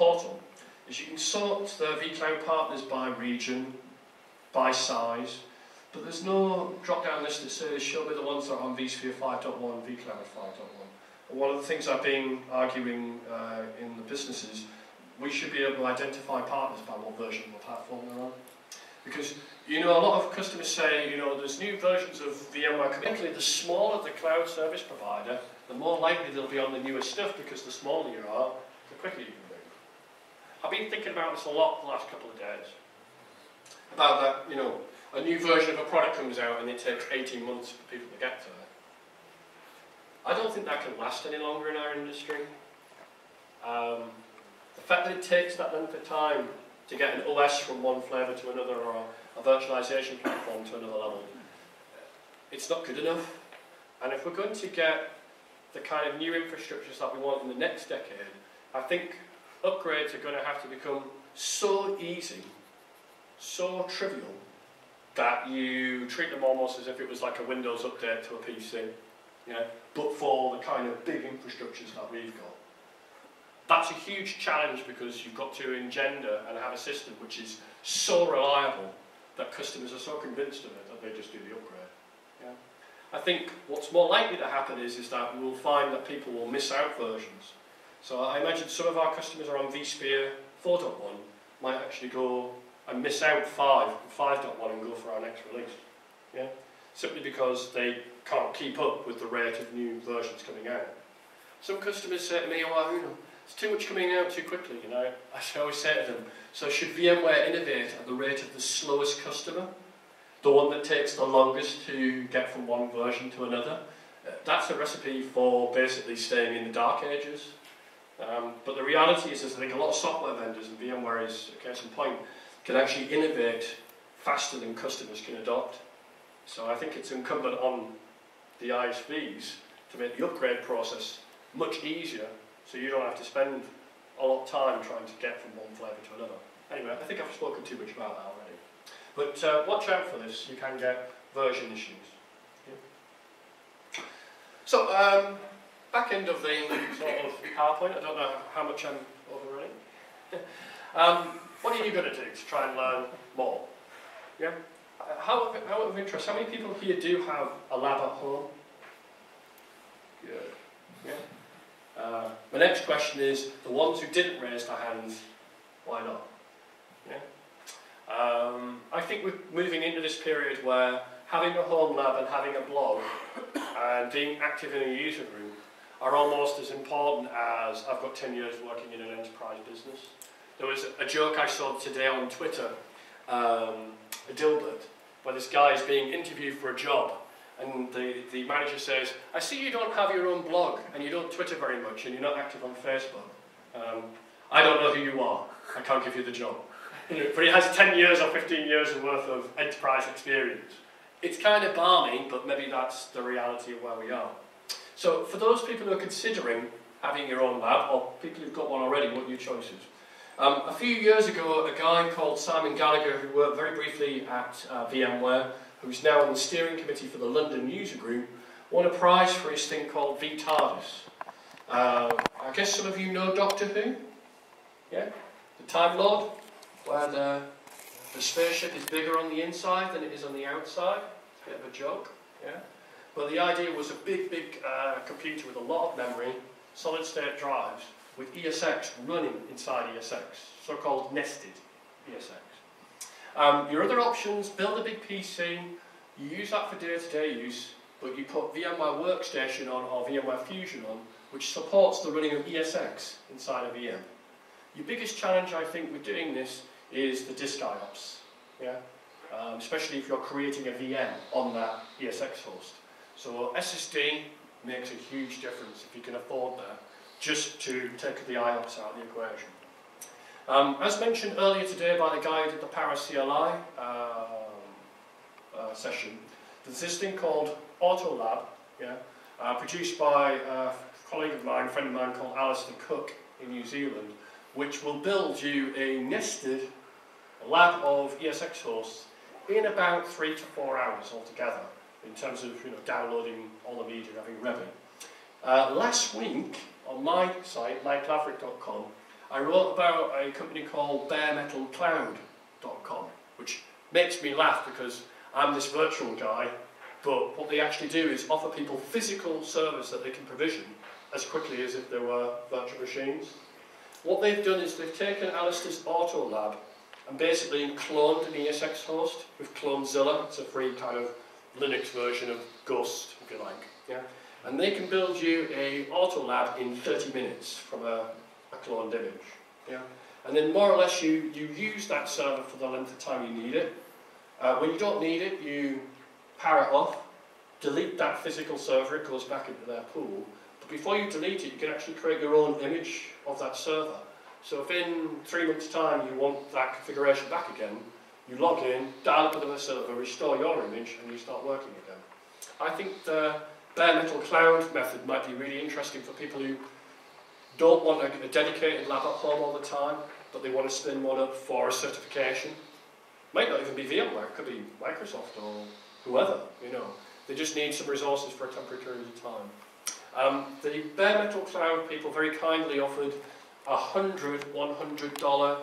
portal is you can sort the vCloud partners by region, by size, but there's no drop-down list that says show me the ones that are on vSphere 5.1, vCloud 5.1. One of the things I've been arguing uh, in the business is we should be able to identify partners by what version of the platform they're on. Because, you know, a lot of customers say, you know, there's new versions of VMware. Particularly the smaller the cloud service provider, the more likely they'll be on the newest stuff because the smaller you are, the quicker you. I've been thinking about this a lot the last couple of days. About that, you know, a new version of a product comes out and it takes 18 months for people to get to it. I don't think that can last any longer in our industry. Um, the fact that it takes that length of time to get an OS from one flavour to another or a virtualization platform to another level, it's not good enough. And if we're going to get the kind of new infrastructures that we want in the next decade, I think upgrades are going to have to become so easy, so trivial, that you treat them almost as if it was like a Windows update to a PC, yeah, but for the kind of big infrastructures that we've got. That's a huge challenge because you've got to engender and have a system which is so reliable that customers are so convinced of it that they just do the upgrade. Yeah. I think what's more likely to happen is, is that we will find that people will miss out versions. So I imagine some of our customers are on vSphere 4.1 might actually go and miss out 5, 5.1 and go for our next release. Yeah? Simply because they can't keep up with the rate of new versions coming out. Some customers say to me, oh, you know, it's too much coming out too quickly, you know. I always say to them, so should VMware innovate at the rate of the slowest customer? The one that takes the longest to get from one version to another? Uh, that's a recipe for basically staying in the dark ages. Um, but the reality is, is I think a lot of software vendors, and VMware is a case in point, can actually innovate faster than customers can adopt. So I think it's incumbent on the ISVs to make the upgrade process much easier so you don't have to spend a lot of time trying to get from one flavour to another. Anyway, I think I've spoken too much about that already. But uh, watch out for this, you can get version issues. Yeah. So, um, back end of the sort of PowerPoint, I don't know how much I'm overrunning. um, what are you going to do to try and learn more? Yeah? How, how of interest, how many people here do have a lab at home? Good. Yeah? Uh, my next question is, the ones who didn't raise their hands, why not? Yeah? Um, I think we're moving into this period where having a home lab and having a blog and being active in a user group are almost as important as I've got 10 years working in an enterprise business. There was a joke I saw today on Twitter, um, a Dilbert, where this guy is being interviewed for a job and the, the manager says, I see you don't have your own blog and you don't Twitter very much and you're not active on Facebook. Um, I don't know who you are. I can't give you the job. but he has 10 years or 15 years worth of enterprise experience. It's kind of barmy, but maybe that's the reality of where we are. So for those people who are considering having your own lab, or people who've got one already, what are your choices? Um, a few years ago, a guy called Simon Gallagher, who worked very briefly at uh, VMware, who's now on the steering committee for the London User Group, won a prize for his thing called vTARDIS. Uh, I guess some of you know Doctor Who? Yeah? The Time Lord, where the, the spaceship is bigger on the inside than it is on the outside. It's a bit of a joke, yeah? But the idea was a big, big uh, computer with a lot of memory, solid state drives, with ESX running inside ESX, so-called nested ESX. Um, your other options, build a big PC, you use that for day-to-day -day use, but you put VMware Workstation on or VMware Fusion on, which supports the running of ESX inside a VM. Your biggest challenge, I think, with doing this is the disk IOPS, yeah? Um, especially if you're creating a VM on that ESX host. So SSD makes a huge difference if you can afford that just to take the IOPS out of the equation. Um, as mentioned earlier today by the guy at the PowerCLI uh, uh, session, there's this thing called AutoLab, yeah, uh, produced by a colleague of mine, a friend of mine called Alastair Cooke in New Zealand, which will build you a nested lab of ESX hosts in about three to four hours altogether in terms of you know, downloading all the media and having ready. Uh, last week on my site, mikelaverick.com, I wrote about a company called baremetalcloud.com, which makes me laugh because I'm this virtual guy, but what they actually do is offer people physical service that they can provision as quickly as if they were virtual machines. What they've done is they've taken Alastair's Auto Lab and basically cloned an ESX host with Clonezilla. It's a free kind of Linux version of Ghost, if you like. Yeah? And they can build you a Auto Lab in 30 minutes from a, a cloned image. Yeah? And then more or less you, you use that server for the length of time you need it. Uh, when you don't need it, you power it off, delete that physical server, it goes back into their pool. But before you delete it, you can actually create your own image of that server. So if in three months' time you want that configuration back again, you log in, dial up another server, restore your image, and you start working again. I think the bare metal cloud method might be really interesting for people who don't want a, a dedicated lab at home all the time, but they want to spin one up for a certification. Might not even be VMware, it could be Microsoft or whoever, you know. They just need some resources for a temporary period of time. Um, the bare metal cloud people very kindly offered a hundred $100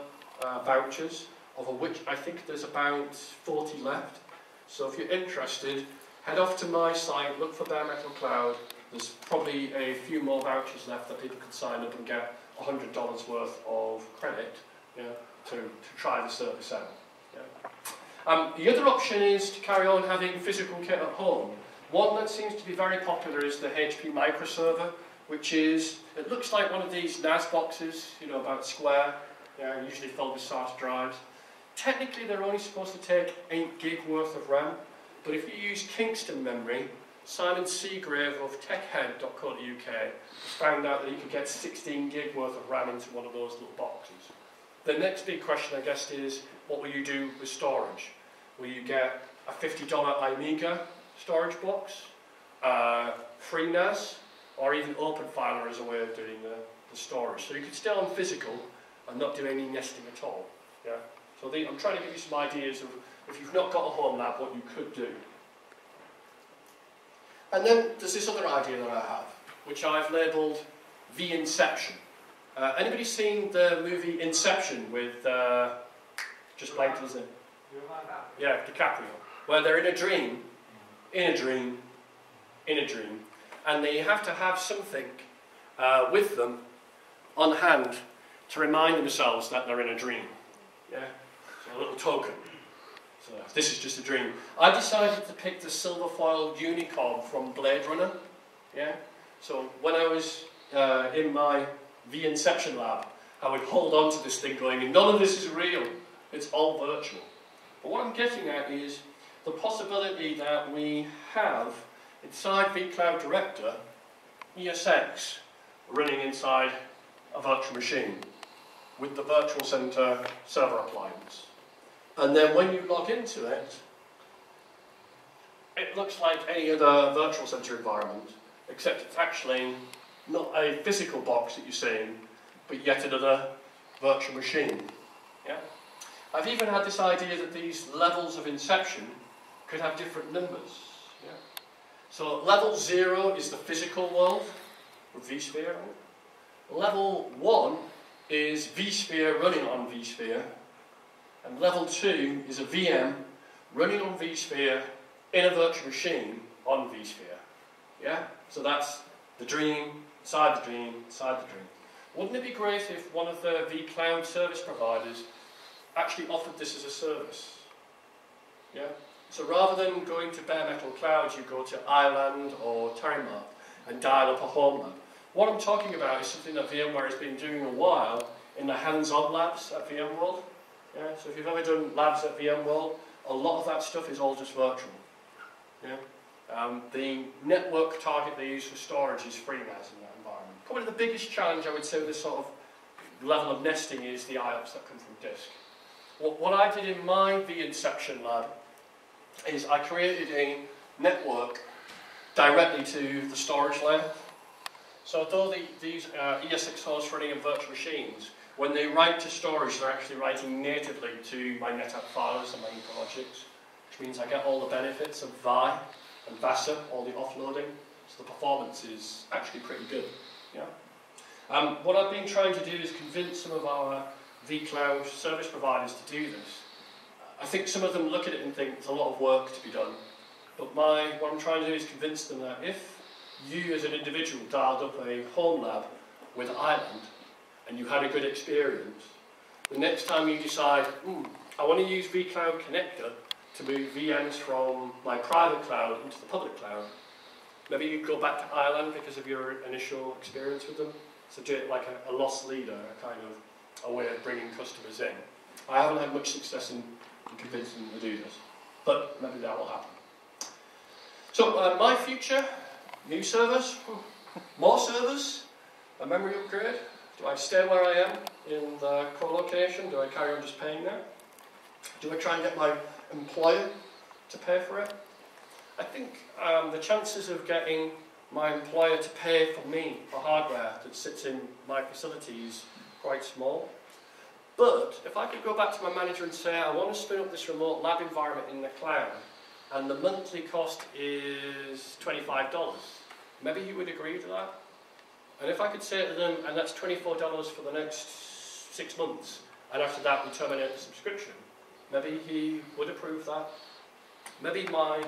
uh, vouchers, of which I think there's about 40 left. So if you're interested, head off to my site, look for Bare Metal Cloud. There's probably a few more vouchers left that people can sign up and get $100 worth of credit yeah, to, to try the service out. Yeah. Um, the other option is to carry on having physical kit at home. One that seems to be very popular is the HP microserver, which is, it looks like one of these NAS boxes, you know, about square, yeah, usually filled with SATA drives. Technically, they're only supposed to take 8 gig worth of RAM, but if you use Kingston memory, Simon Seagrave of techhead.co.uk found out that you could get 16 gig worth of RAM into one of those little boxes. The next big question, I guess, is what will you do with storage? Will you get a $50 Iomega storage box, uh, FreeNAS, or even OpenFiler as a way of doing the, the storage. So you could stay on physical and not do any nesting at all. Yeah. So the, I'm trying to give you some ideas of if you've not got a home lab, what you could do. And then there's this other idea that I have, which I've labelled the Inception. Uh, anybody seen the movie Inception with uh, just blanked us in? Yeah, DiCaprio, where they're in a dream, in a dream, in a dream, and they have to have something uh, with them on hand to remind themselves that they're in a dream. Yeah, so a little token. So this is just a dream. I decided to pick the silver foiled unicorn from Blade Runner. Yeah, so when I was uh, in my V Inception lab, I would hold on to this thing going, none of this is real. It's all virtual. But what I'm getting at is the possibility that we have inside vCloud Director ESX running inside a virtual machine with the Virtual Center server appliance. And then when you log into it, it looks like any other Virtual Center environment, except it's actually not a physical box that you're seeing, but yet another virtual machine. Yeah? I've even had this idea that these levels of inception could have different numbers. Yeah? So level zero is the physical world with vSphere. Level one is vSphere running on vSphere. And level two is a VM running on vSphere in a virtual machine on vSphere. Yeah? So that's the dream, side the dream, inside the dream. Wouldn't it be great if one of the vCloud service providers actually offered this as a service? Yeah? So rather than going to bare metal cloud, you go to iland or Terremark and dial up a home lab. What I'm talking about is something that VMware has been doing a while in the hands-on labs at VMworld. Yeah? So if you've ever done labs at VMworld, a lot of that stuff is all just virtual. Yeah? Um, the network target they use for storage is FreeNAS in that environment. Probably the biggest challenge I would say with this sort of level of nesting is the IOPS that come from disk. What, what I did in my vInception lab is I created a network directly to the storage layer. So although the, these uh, ESX hosts running in virtual machines, when they write to storage, they're actually writing natively to my NetApp files and my projects, which means I get all the benefits of VAAI and VASA, all the offloading, so the performance is actually pretty good. Yeah. Um, what I've been trying to do is convince some of our vCloud service providers to do this. I think some of them look at it and think there's a lot of work to be done. But my, what I'm trying to do is convince them that if you as an individual dialed up a home lab with iland and you had a good experience, the next time you decide, hmm, I want to use vCloud Connector to move VMs from my private cloud into the public cloud, maybe you go back to iland because of your initial experience with them. So do it like a, a leader, a kind of a way of bringing customers in. I haven't had much success in, in convincing them to do this, but maybe that will happen. So uh, my future, new servers, more servers, a memory upgrade. Do I stay where I am in the co-location? Do I carry on just paying there? Do I try and get my employer to pay for it? I think um, the chances of getting my employer to pay for me for hardware that sits in my facility is quite small. But if I could go back to my manager and say, I want to spin up this remote lab environment in the cloud, and the monthly cost is $25, maybe you would agree to that? And if I could say to them, and that's $24 for the next six months, and after that we terminate the subscription, maybe he would approve that. Maybe my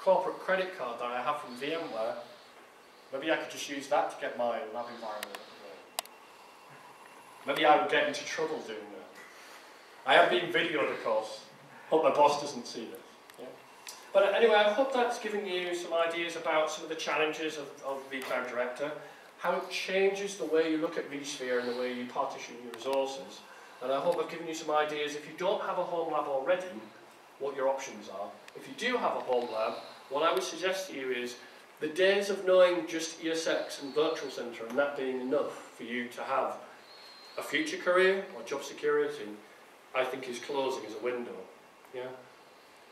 corporate credit card that I have from VMware, maybe I could just use that to get my lab environment. Maybe I would get into trouble doing that. I have been videoed, of course. Hope my boss doesn't see this. But anyway, I hope that's given you some ideas about some of the challenges of, of vCloud Director, how it changes the way you look at vSphere and the way you partition your resources. And I hope I've given you some ideas, if you don't have a home lab already, what your options are. If you do have a home lab, what I would suggest to you is the days of knowing just ESX and Virtual Center and that being enough for you to have a future career or job security, I think is closing as a window. Yeah?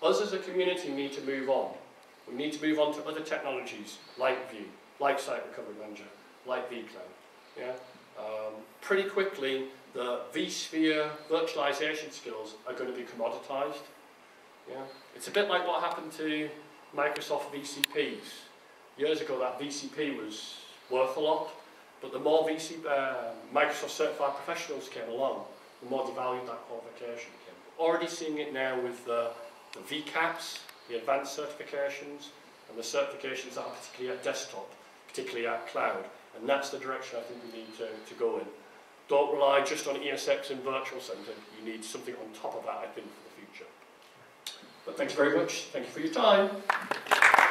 Us as a community need to move on. We need to move on to other technologies like View, like Site Recovery Manager, like vCloud. Yeah? Um, pretty quickly, the vSphere virtualization skills are going to be commoditized. Yeah? It's a bit like what happened to Microsoft VCPs. Years ago, that VCP was worth a lot, but the more VC, uh, Microsoft certified professionals came along, the more devalued that qualification became. Already seeing it now with the, the VCAPs, the advanced certifications, and the certifications that are particularly at desktop, particularly at cloud. And that's the direction I think we need to, to go in. Don't rely just on ESX and Virtual Center. You need something on top of that, I think, for the future. But thanks very much. Thank you for your time.